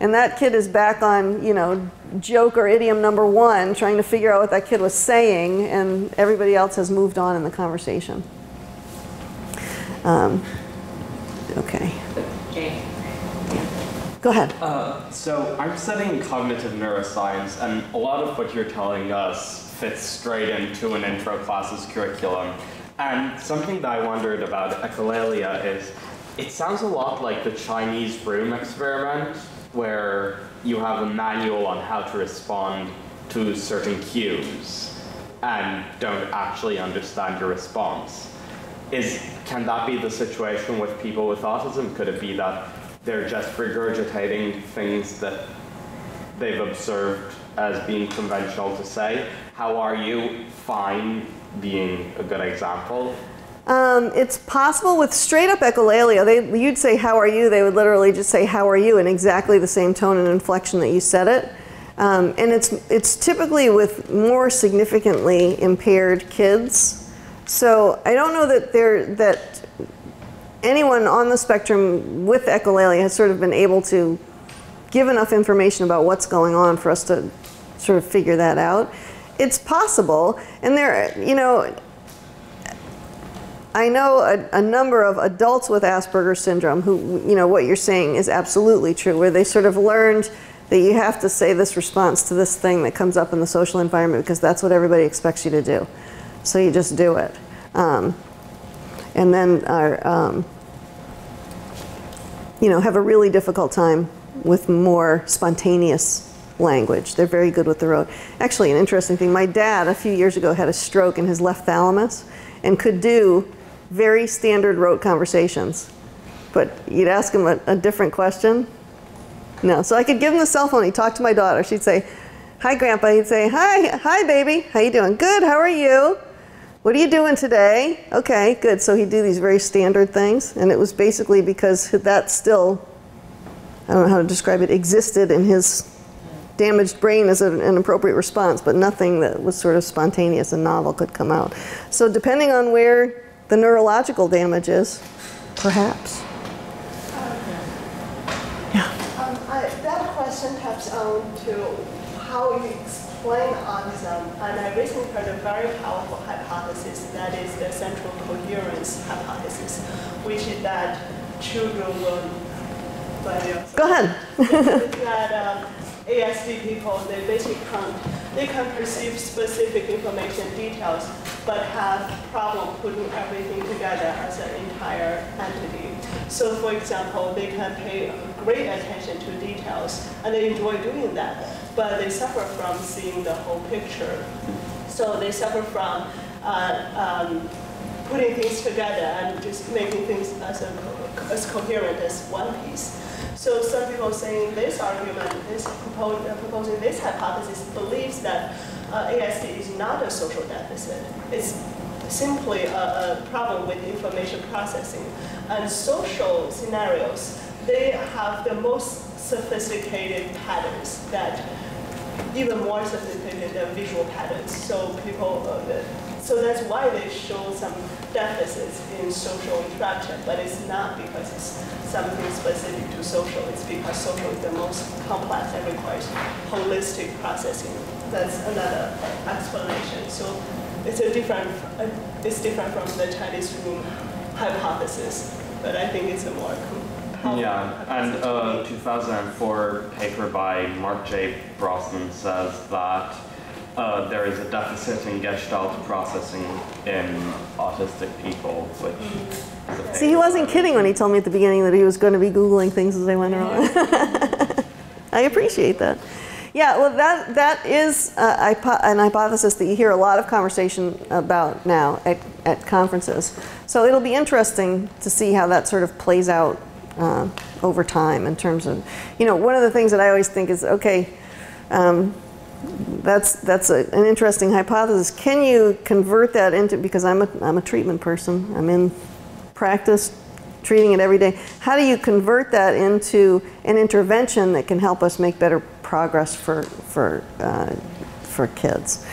and that kid is back on, you know, joke or idiom number one, trying to figure out what that kid was saying, and everybody else has moved on in the conversation. Um, okay. Go ahead. Uh, so I'm studying cognitive neuroscience, and a lot of what you're telling us fits straight into an intro classes curriculum. And something that I wondered about echolalia is, it sounds a lot like the Chinese room experiment, where you have a manual on how to respond to certain cues and don't actually understand your response. Is, can that be the situation with people with autism? Could it be that they're just regurgitating things that they've observed as being conventional to say? How are you? Fine being a good example. Um, it's possible with straight up echolalia, they, you'd say, How are you? They would literally just say, How are you? in exactly the same tone and inflection that you said it. Um, and it's, it's typically with more significantly impaired kids. So I don't know that, that anyone on the spectrum with echolalia has sort of been able to give enough information about what's going on for us to sort of figure that out. It's possible, and there, you know, I know a, a, number of adults with Asperger's syndrome who, you know, what you're saying is absolutely true, where they sort of learned that you have to say this response to this thing that comes up in the social environment because that's what everybody expects you to do. So you just do it. Um, and then our, um, you know, have a really difficult time with more spontaneous language. They're very good with the rote. Actually, an interesting thing, my dad a few years ago had a stroke in his left thalamus and could do very standard rote conversations. But you'd ask him a, a different question. No, so I could give him the cell phone. He'd talk to my daughter. She'd say, "Hi, Grandpa." He'd say, "Hi, hi, baby. How you doing? Good. How are you? What are you doing today? Okay, good." So he'd do these very standard things, and it was basically because that still, I don't know how to describe it, existed in his damaged brain as an, an appropriate response, but nothing that was sort of spontaneous and novel could come out. So depending on where the neurological damage is, perhaps. Um, I, that question taps on to how you explain autism, and I recently heard a very powerful hypothesis that is the central coherence hypothesis, which is that children will. Go ahead. that um, ASD people, they basically can't, they can perceive specific information details, but have problem putting everything together as an entire entity. So for example, they can pay great attention to details, and they enjoy doing that, but they suffer from seeing the whole picture. So they suffer from uh, um, putting things together and just making things as, a, as coherent as one piece. So some people saying this argument, this uh, proposing this hypothesis believes that uh, ASD is not a social deficit. It's simply a, a problem with information processing. And social scenarios, they have the most sophisticated patterns that even more sophisticated than visual patterns. So people, uh, so that's why they show some deficits in social interaction, but it's not because it's something specific to social. It's because social is the most complex and requires holistic processing. That's another explanation. So it's a different, uh, it's different from the Chinese room hypothesis, but I think it's a more Yeah, and uh, 2004 paper by Mark J. Brosnan says that uh, there is a deficit in gestalt processing in autistic people, which is a See, he wasn't kidding when he told me at the beginning that he was going to be Googling things as they went along. I appreciate that. Yeah, well, that, that is hypo- an hypothesis that you hear a lot of conversation about now at, at conferences. So it'll be interesting to see how that sort of plays out uh, over time in terms of, you know, one of the things that I always think is okay, um, that's that's a, an interesting hypothesis. Can you convert that into because I'm a I'm a treatment person. I'm in practice treating it every day. How do you convert that into an intervention that can help us make better progress for for uh, for kids?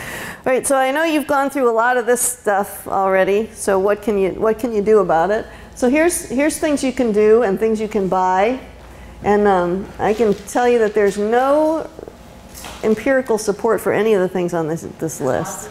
All right. So I know you've gone through a lot of this stuff already. So what can you what can you do about it? So here's here's things you can do and things you can buy. And um, I can tell you that there's no empirical support for any of the things on this, this list.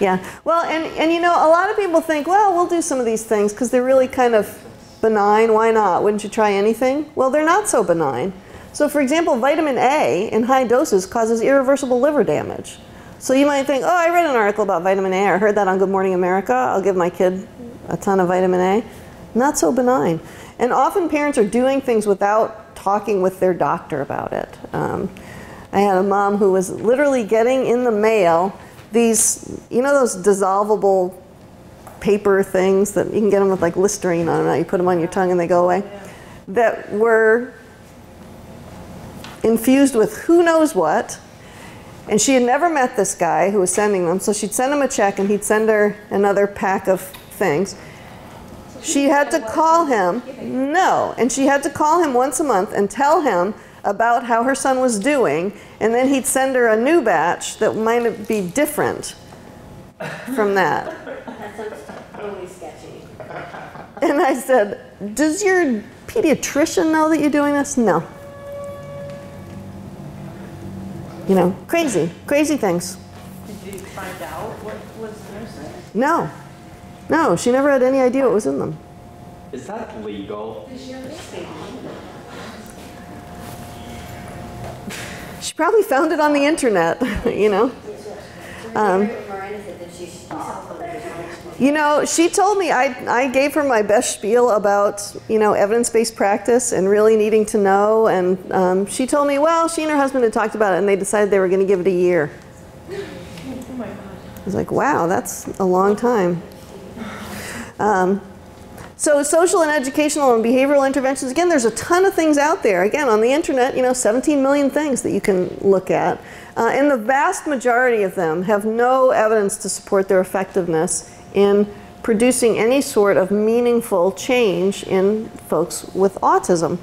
Yeah. Well, and, and you know, a lot of people think, well, we'll do some of these things because they're really kind of benign. Why not? Wouldn't you try anything? Well, they're not so benign. So, for example, vitamin A in high doses causes irreversible liver damage. So you might think, oh, I read an article about vitamin A. I heard that on Good Morning America. I'll give my kid a ton of vitamin A. Not so benign. And often parents are doing things without talking with their doctor about it. Um, I had a mom who was literally getting in the mail these, you know, those dissolvable paper things that you can get them with like Listerine on them. You put them on your tongue and they go away. That were infused with who knows what. And she had never met this guy who was sending them, so she'd send him a check and he'd send her another pack of things. She had to call him, no, and she had to call him once a month and tell him about how her son was doing, and then he'd send her a new batch that might be different from that. That sounds totally sketchy. And I said, Does your pediatrician know that you're doing this? No. You know, crazy, crazy things. Did you find out what was nursing? No, no, she never had any idea what was in them. Is that legal? She probably found it on the internet, you know. Um. You know, she told me I, I gave her my best spiel about, you know, evidence-based practice and really needing to know. And um, she told me, well, she and her husband had talked about it and they decided they were going to give it a year. I was like, wow, that's a long time. Um, so social and educational and behavioral interventions, again, there's a ton of things out there. Again, on the internet, you know, 17 million things that you can look at. Uh, and the vast majority of them have no evidence to support their effectiveness in producing any sort of meaningful change in folks with autism.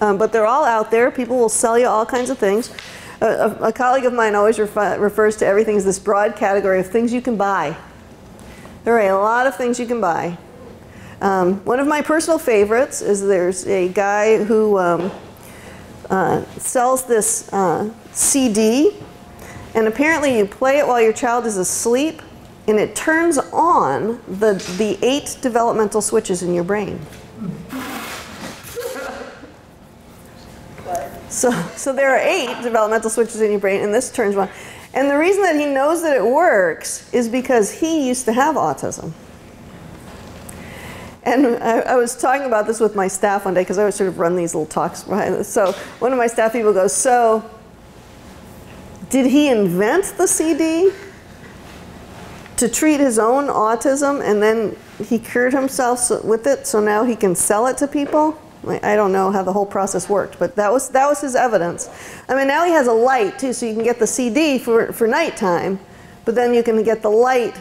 Um, but they're all out there. People will sell you all kinds of things. A, a, colleague of mine always refers to everything as this broad category of things you can buy. There are a lot of things you can buy. Um, one of my personal favorites is there's a guy who um, uh, sells this uh, CD, and apparently you play it while your child is asleep, and it turns on the, the eight developmental switches in your brain. So, so there are eight developmental switches in your brain, and this turns one. And the reason that he knows that it works is because he used to have autism. And I, I was talking about this with my staff one day because I would sort of run these little talks. So one of my staff people goes, So, did he invent the CD to treat his own autism and then he cured himself with it so now he can sell it to people? Like, I don't know how the whole process worked, but that was, that was his evidence. I mean, now he has a light too, so you can get the CD for, for nighttime, but then you can get the light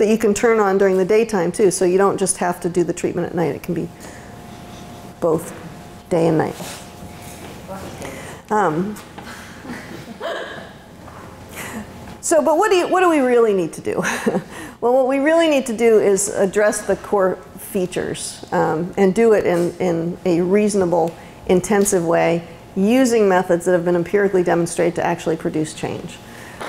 that you can turn on during the daytime too, so you don't just have to do the treatment at night. It can be both day and night. Um, so, but what do, you, what do we really need to do? well, what we really need to do is address the core features um, and do it in, in a reasonable, intensive way using methods that have been empirically demonstrated to actually produce change.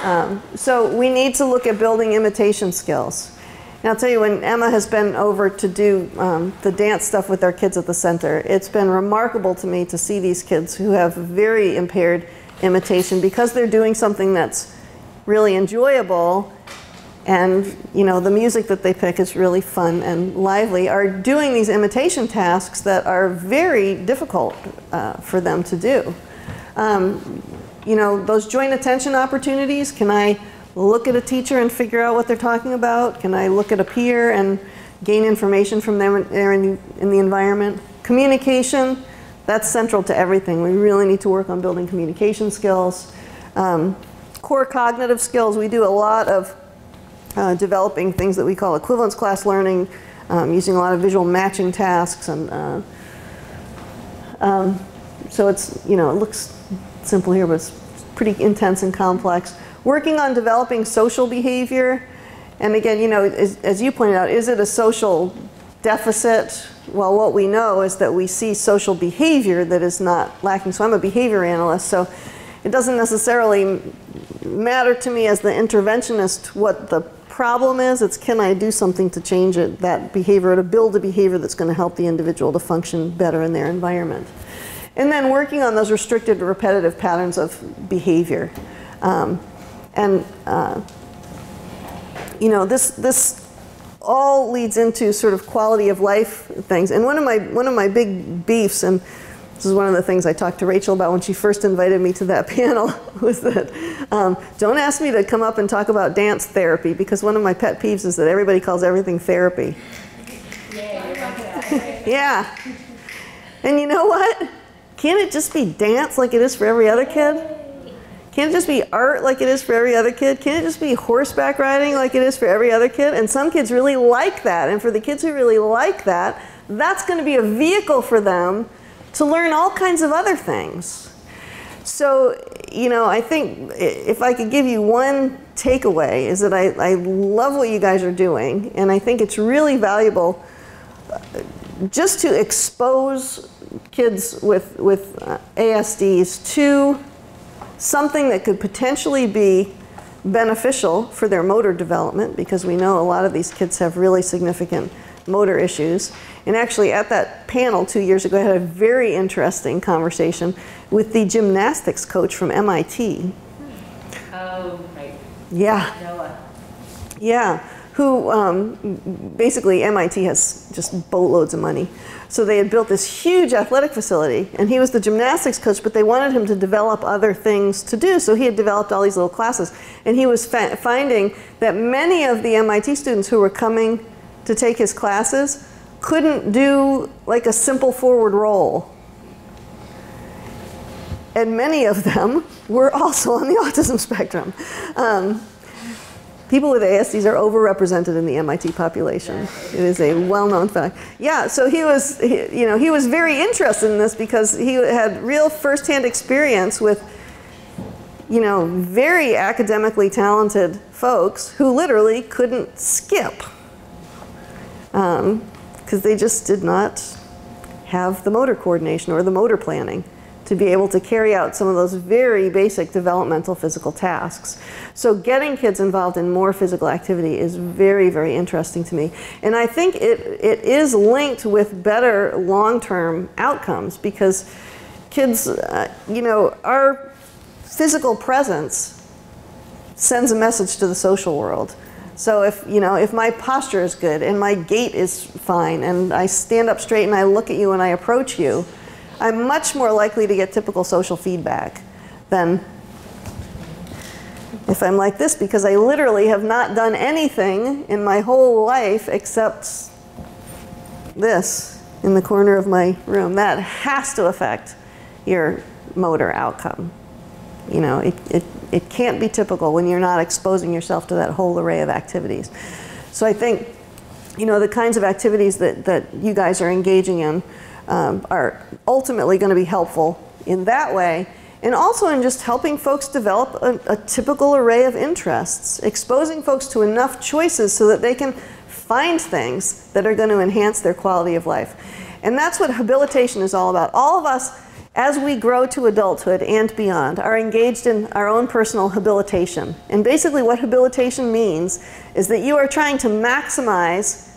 Um, so we need to look at building imitation skills. And I'll tell you, when Emma has been over to do um, the dance stuff with our kids at the center, it's been remarkable to me to see these kids who have very impaired imitation because they're doing something that's really enjoyable and you know the music that they pick is really fun and lively are doing these imitation tasks that are very difficult uh, for them to do um, you know those joint attention opportunities can i look at a teacher and figure out what they're talking about? Can i look at a peer and gain information from them there in the, in the environment? Communication that's central to everything. We really need to work on building communication skills. Um, core cognitive skills we do a lot of uh, developing things that we call equivalence class learning, um, using a lot of visual matching tasks, and uh, um, so it's you know it looks simple here, but it's pretty intense and complex. Working on developing social behavior, and again, you know, as, as you pointed out, is it a social deficit? Well, what we know is that we see social behavior that is not lacking. So I'm a behavior analyst, so it doesn't necessarily matter to me as the interventionist what the problem is. It's can I do something to change it, that behavior, to build a behavior that's going to help the individual to function better in their environment. And then working on those restricted repetitive patterns of behavior. Um, and, uh, you know, this, this all leads into sort of quality of life things. And one of my, one of my big beefs, and this is one of the things I talked to Rachel about when she first invited me to that panel, was that um, don't ask me to come up and talk about dance therapy because one of my pet peeves is that everybody calls everything therapy. yeah. And you know what? Can't it just be dance like it is for every other kid? Can't it just be art like it is for every other kid? Can't it just be horseback riding like it is for every other kid? And some kids really like that. And for the kids who really like that, that's going to be a vehicle for them to learn all kinds of other things. So, you know, I think if I could give you one takeaway is that I, I love what you guys are doing, and I think it's really valuable uh, just to expose kids with, with uh, ASDs to something that could potentially be beneficial for their motor development because we know a lot of these kids have really significant motor issues. And actually, at that panel two years ago, I had a very interesting conversation with the gymnastics coach from MIT. Oh, right, Yeah, Noah. yeah, who um, basically MIT has just boatloads of money. So they had built this huge athletic facility, and he was the gymnastics coach, but they wanted him to develop other things to do. So he had developed all these little classes. And he was finding that many of the MIT students who were coming to take his classes couldn't do like a simple forward roll. And many of them were also on the autism spectrum. Um, People with ASDs are overrepresented in the MIT population. It is a well-known fact. Yeah, so he was, he, you know, he was very interested in this because he had real firsthand experience with, you know, very academically talented folks who literally couldn't skip um, because they just did not have the motor coordination or the motor planning to be able to carry out some of those very basic developmental physical tasks. So getting kids involved in more physical activity is very, very interesting to me. And I think it, it is linked with better long-term outcomes because kids, uh, you know, our physical presence sends a message to the social world. So if you know if my posture is good and my gait is fine and I stand up straight and I look at you and I approach you, I'm much more likely to get typical social feedback than if I'm like this because I literally have not done anything in my whole life except this in the corner of my room. That has to affect your motor outcome. You know, it, it, it can't be typical when you're not exposing yourself to that whole array of activities. So I think, you know, the kinds of activities that, that you guys are engaging in um, are ultimately going to be helpful in that way. And also in just helping folks develop a, a typical array of interests, exposing folks to enough choices so that they can find things that are going to enhance their quality of life. And that's what habilitation is all about. All of us as we grow to adulthood and beyond, are engaged in our own personal habilitation. And basically, what habilitation means is that you are trying to maximize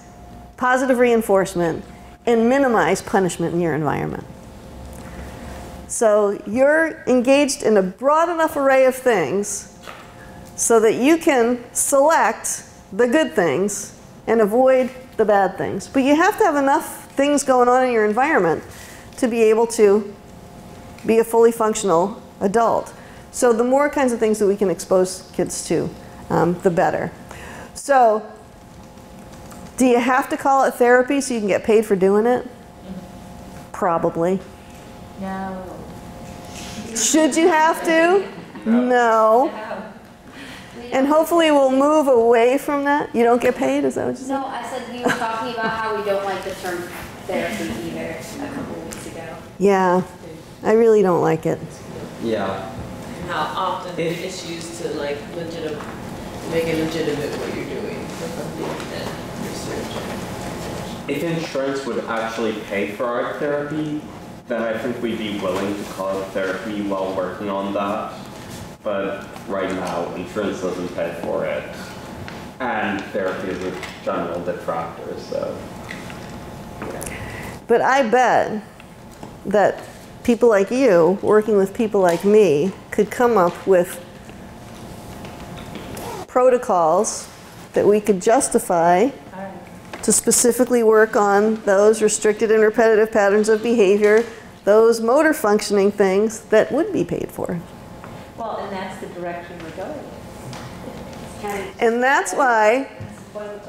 positive reinforcement and minimize punishment in your environment. So you're engaged in a broad enough array of things so that you can select the good things and avoid the bad things. But you have to have enough things going on in your environment to be able to be a fully functional adult. So the more kinds of things that we can expose kids to, um, the better. So do you have to call it therapy so you can get paid for doing it? Probably. No. Should you have to? No. And hopefully we'll move away from that. You don't get paid, is that what you said? No, I said we were talking about how we don't like the term therapy either a couple weeks ago. Yeah, I really don't like it. Yeah. And how often If- it's used to like legitimate, make it legitimate what you're doing for funding and research. If insurance would actually pay for art therapy, then I think we'd be willing to call it therapy while working on that. But right now, insurance doesn't pay for it. And therapy is a general detractor, so. But I bet that people like you, working with people like me, could come up with protocols that we could justify to specifically work on those restricted and repetitive patterns of behavior, those motor functioning things that would be paid for. Well, and that's the direction we're going. Kind of And that's why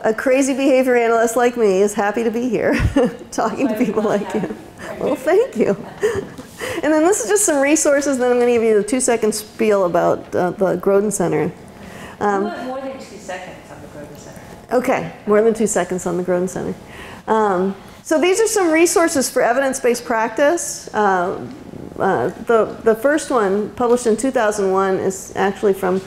a crazy behavior analyst like me is happy to be here talking to That's why we people like you. Well, thank you. And then this is just some resources, then I'm going to give you the two second spiel about uh, the Groden Center. Um, more than two seconds on the Groden Center. Okay, more than two seconds on the Groden Center. Um, so these are some resources for evidence-based practice. Uh, uh, the, the first one, published in 2001, is actually from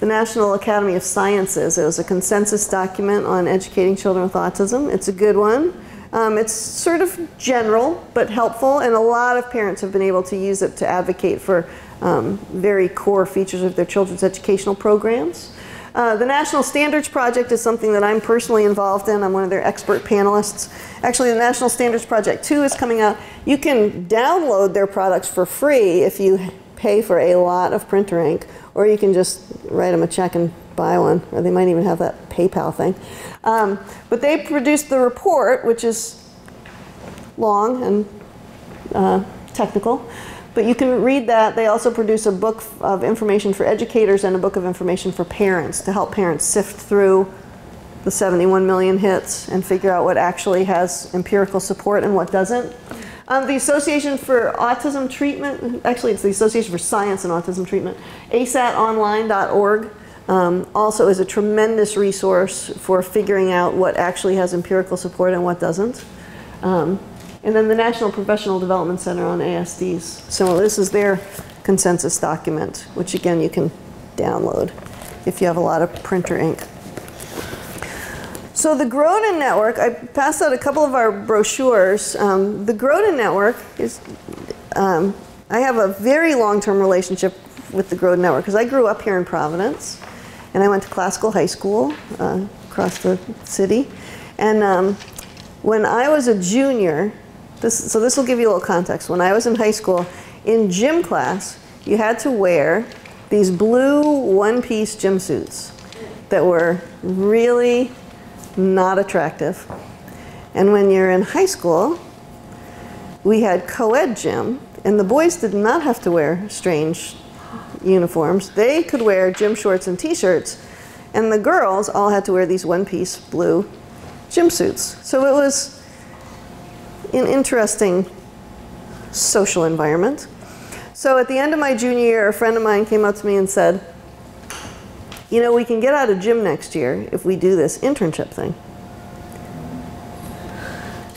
the National Academy of Sciences. It was a consensus document on educating children with autism. It's a good one. Um, it's sort of general, but helpful, and a lot of parents have been able to use it to advocate for um, very core features of their children's educational programs. Uh, the National Standards Project is something that I'm personally involved in. I'm one of their expert panelists. Actually, the National Standards Project 2 is coming out. You can download their products for free if you pay for a lot of printer ink, or you can just write them a check and buy one, or they might even have that PayPal thing. Um, but they produced the report, which is long and uh, technical. But you can read that. They also produce a book of information for educators and a book of information for parents to help parents sift through the 71 million hits and figure out what actually has empirical support and what doesn't. Um, the Association for Autism Treatment, actually, it's the Association for Science and Autism Treatment, asatonline.org, um, also is a tremendous resource for figuring out what actually has empirical support and what doesn't. Um, and then the National Professional Development Center on ASDs. So this is their consensus document, which again you can download if you have a lot of printer ink. So the Groden Network, I passed out a couple of our brochures. Um, the Groden Network is, um, I have a very long-term relationship with the Groden Network because I grew up here in Providence and I went to classical high school uh, across the city. And um, when I was a junior, this, so this will give you a little context. When I was in high school, in gym class, you had to wear these blue one-piece gym suits that were really not attractive. And when you're in high school, we had co-ed gym, and the boys did not have to wear strange uniforms. They could wear gym shorts and t-shirts, and the girls all had to wear these one-piece blue gym suits. So it was an interesting social environment. So at the end of my junior year, a friend of mine came up to me and said, you know, we can get out of gym next year if we do this internship thing.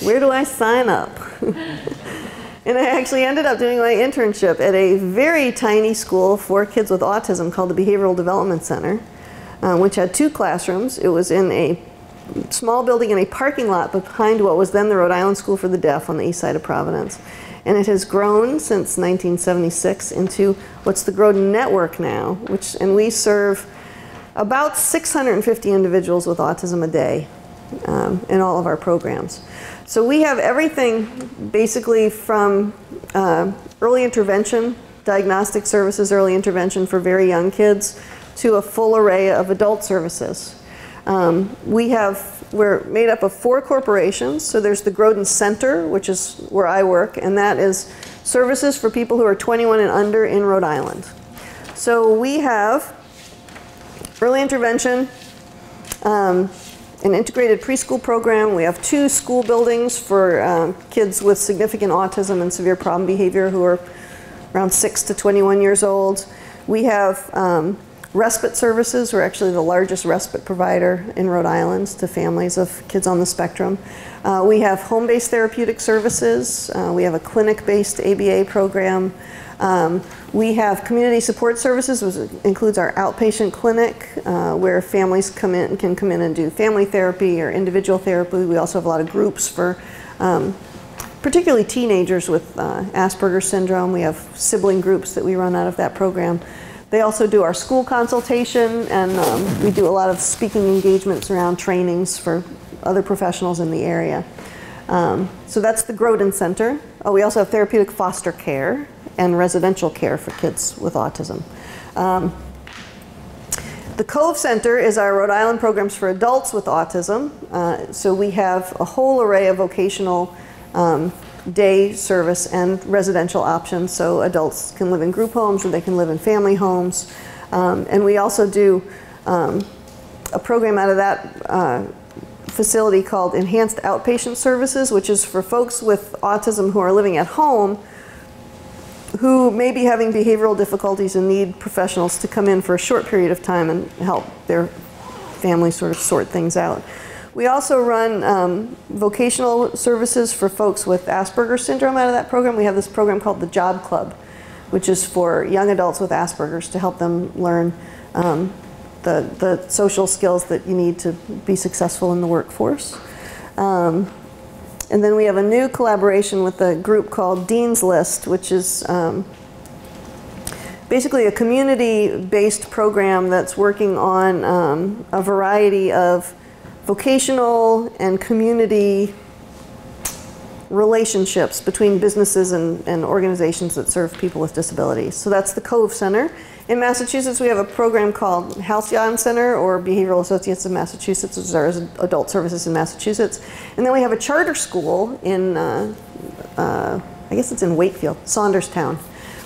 Where do I sign up? and I actually ended up doing my internship at a very tiny school for kids with autism called the Behavioral Development Center, um, which had two classrooms. It was in a small building in a parking lot behind what was then the Rhode Island School for the Deaf on the east side of Providence. And it has grown since 1976 into what's the Groden Network now, which, and we serve about 650 individuals with autism a day um, in all of our programs. So we have everything basically from uh, early intervention, diagnostic services, early intervention for very young kids, to a full array of adult services. Um, we have, we're made up of four corporations. So there's the Groden Center, which is where I work, and that is services for people who are 21 and under in Rhode Island. So we have early intervention, um, an integrated preschool program. We have two school buildings for um, kids with significant autism and severe problem behavior who are around 6 to 21 years old. We have um, respite services. We're actually the largest respite provider in Rhode Island to families of kids on the spectrum. Uh, we have home-based therapeutic services. Uh, we have a clinic-based ABA program. Um, we have community support services, which includes our outpatient clinic, uh, where families come in, can come in and do family therapy or individual therapy. We also have a lot of groups for um, particularly teenagers with uh, Asperger's syndrome. We have sibling groups that we run out of that program. They also do our school consultation, and um, we do a lot of speaking engagements around trainings for other professionals in the area. Um, so that's the Groden Center. Oh, we also have therapeutic foster care, and residential care for kids with autism. Um, the Cove Center is our Rhode Island programs for adults with autism. Uh, so we have a whole array of vocational um, day service and residential options. So adults can live in group homes or they can live in family homes. Um, and we also do um, a program out of that uh, facility called Enhanced Outpatient Services, which is for folks with autism who are living at home who may be having behavioral difficulties and need professionals to come in for a short period of time and help their family sort of sort things out. We also run um, vocational services for folks with Asperger's syndrome out of that program. We have this program called the Job Club, which is for young adults with Asperger's to help them learn um, the, the social skills that you need to be successful in the workforce. Um, and then we have a new collaboration with a group called Dean's List, which is um, basically a community-based program that's working on um, a variety of vocational and community relationships between businesses and, and organizations that serve people with disabilities. So that's the Cove Center. In Massachusetts, we have a program called Halcyon Center or Behavioral Associates of Massachusetts, which is our adult services in Massachusetts. And then we have a charter school in, uh, uh, I guess it's in Wakefield, Saunderstown,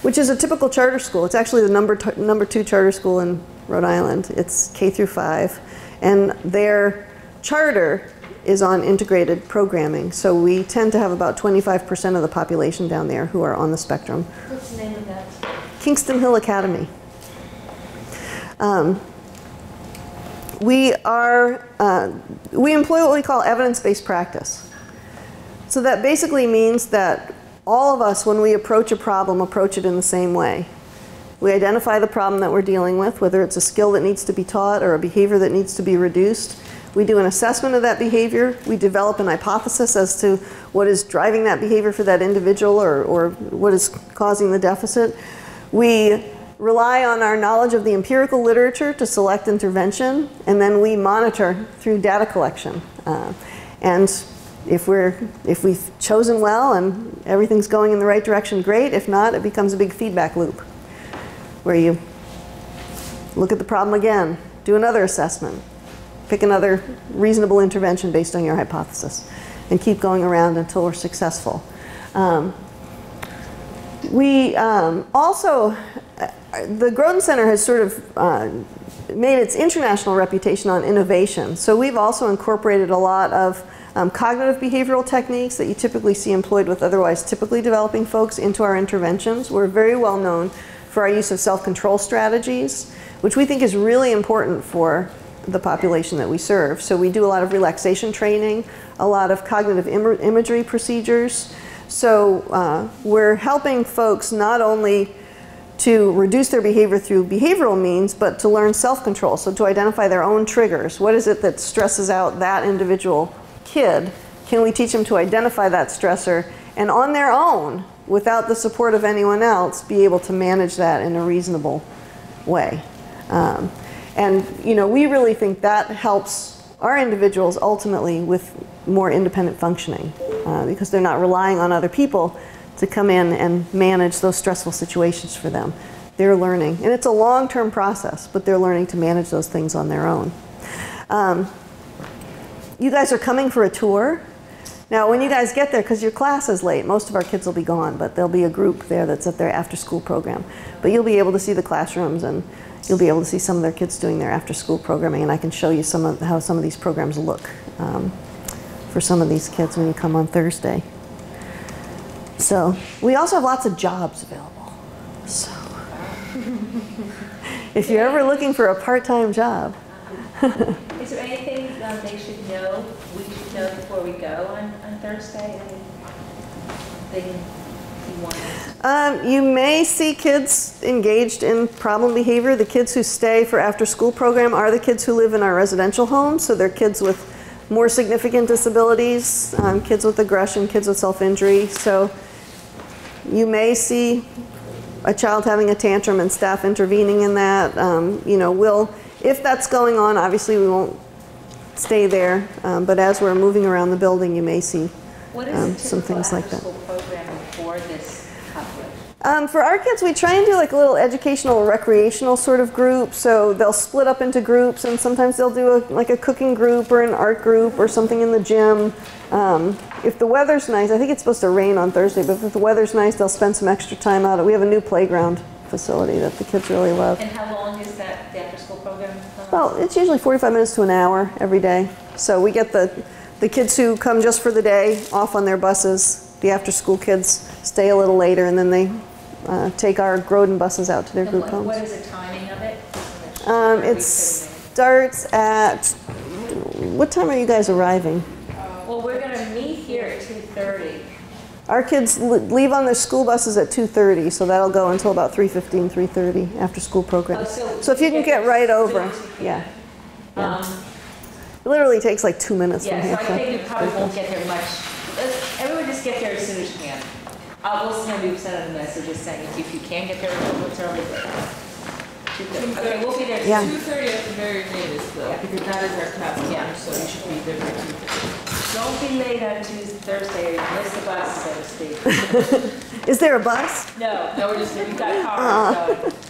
which is a typical charter school. It's actually the number, number two charter school in Rhode Island. It's K through five. And their charter is on integrated programming. So we tend to have about 25% of the population down there who are on the spectrum. What's the name of that? Kingston Hill Academy. Um, we are, uh, we employ what we call evidence-based practice. So that basically means that all of us, when we approach a problem, approach it in the same way. We identify the problem that we're dealing with, whether it's a skill that needs to be taught or a behavior that needs to be reduced. We do an assessment of that behavior. We develop an hypothesis as to what is driving that behavior for that individual or, or what is causing the deficit. We rely on our knowledge of the empirical literature to select intervention, and then we monitor through data collection. Uh, and if we're if we've chosen well and everything's going in the right direction, great. If not, it becomes a big feedback loop where you look at the problem again, do another assessment, pick another reasonable intervention based on your hypothesis, and keep going around until we're successful. Um, we um, also, uh, the Groden Center has sort of uh, made its international reputation on innovation. So we've also incorporated a lot of um, cognitive behavioral techniques that you typically see employed with otherwise typically developing folks into our interventions. We're very well known for our use of self-control strategies, which we think is really important for the population that we serve. So we do a lot of relaxation training, a lot of cognitive Im imagery procedures. So uh, we're helping folks not only to reduce their behavior through behavioral means, but to learn self-control. So to identify their own triggers. What is it that stresses out that individual kid? Can we teach them to identify that stressor and on their own, without the support of anyone else, be able to manage that in a reasonable way? Um, and you know, we really think that helps our individuals ultimately with more independent functioning uh, because they're not relying on other people to come in and manage those stressful situations for them. They're learning, and it's a long-term process, but they're learning to manage those things on their own. Um, you guys are coming for a tour. Now, when you guys get there, because your class is late, most of our kids will be gone, but there'll be a group there that's at their after-school program. But you'll be able to see the classrooms and you'll be able to see some of their kids doing their after-school programming, and I can show you some of how some of these programs look um, for some of these kids when you come on Thursday. So we also have lots of jobs available. So if you're ever looking for a part-time job, Is there anything um, they should know, we should know before we go on, on Thursday? Anything you Um, you may see kids engaged in problem behavior. The kids who stay for after school program are the kids who live in our residential homes. So they're kids with more significant disabilities, um, kids with aggression, kids with self-injury. So you may see a child having a tantrum and staff intervening in that. Um, you know, we'll, if that's going on, obviously we won't stay there. Um, but as we're moving around the building, you may see um, some things like that. after-school programming for this population? Um, for our kids, we try and do like a little educational, recreational sort of group. So they'll split up into groups, and sometimes they'll do a, like a cooking group or an art group or something in the gym. Um, if the weather's nice, I think it's supposed to rain on Thursday, but if the weather's nice, they'll spend some extra time out. We have a new playground facility that the kids really love. And how long is that, the after-school program? Well, it's usually 45 minutes to an hour every day. So we get the, the kids who come just for the day off on their buses. The after-school kids stay a little later, and then they uh, take our Groden buses out to their And group what- homes. What is the timing of it? Um, it starts at, what time are you guys arriving? Well, we're gonna meet here at 2:30. Our kids l- leave on their school buses at 2:30, so that'll go until about 3:15, 3:30 after school program. Oh, so So if you can get right over, yeah. Yeah. Um, It literally takes like two minutes from Yeah, so here. I so- think you probably won't get there much. Let's- Everyone just get there as soon as you can. Uh, we'll send, we've sent out a message just saying if you can get there, what's our day? Two thirty. Okay, we'll be there. Yeah. Two thirty at the very latest though, Yeah. because that is our cap Yeah. time, so you should be there by two thirty. Don't be late on Tuesday, Thursday, or miss the bus, so to speak. Is there a bus? No, no, we're just, we've got cars, so.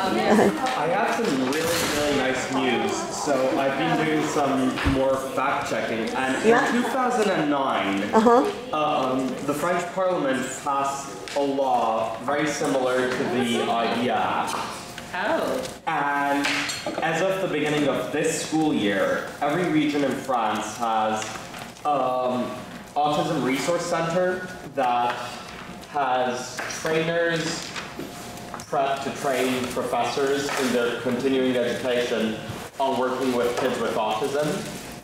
Um, yeah. I have some really, really nice news. So I've been doing some more fact checking, and Yeah. in 2009, um, the French Parliament passed a law very similar to the IDEA Act. Oh, And as of the beginning of this school year, every region in France has um, autism resource center that has trainers prep to train professors in their continuing education on working with kids with autism.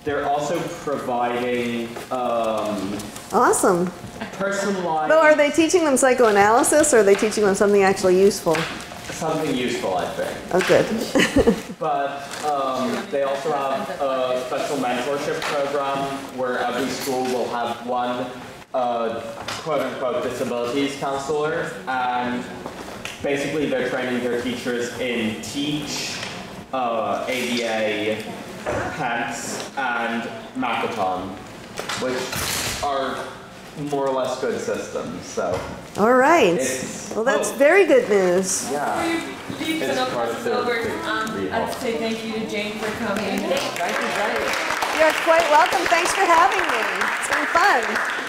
They're also providing um, Awesome. personalized Well, are they teaching them psychoanalysis or are they teaching them something actually useful? something useful, I think. Oh, good. But um, they also have a special mentorship program where every school will have one uh, quote unquote disabilities counselor. And basically, they're training their teachers in TEACCH, uh, ABA, PECS, and Makaton, which are more or less good systems. So, All right. It's- Well, that's oh. very good news. yeah. Before you leave, It's and part of the over, um, I'd say thank you to Jane for coming. Thank you. You're quite welcome. Thanks for having me. It's been fun.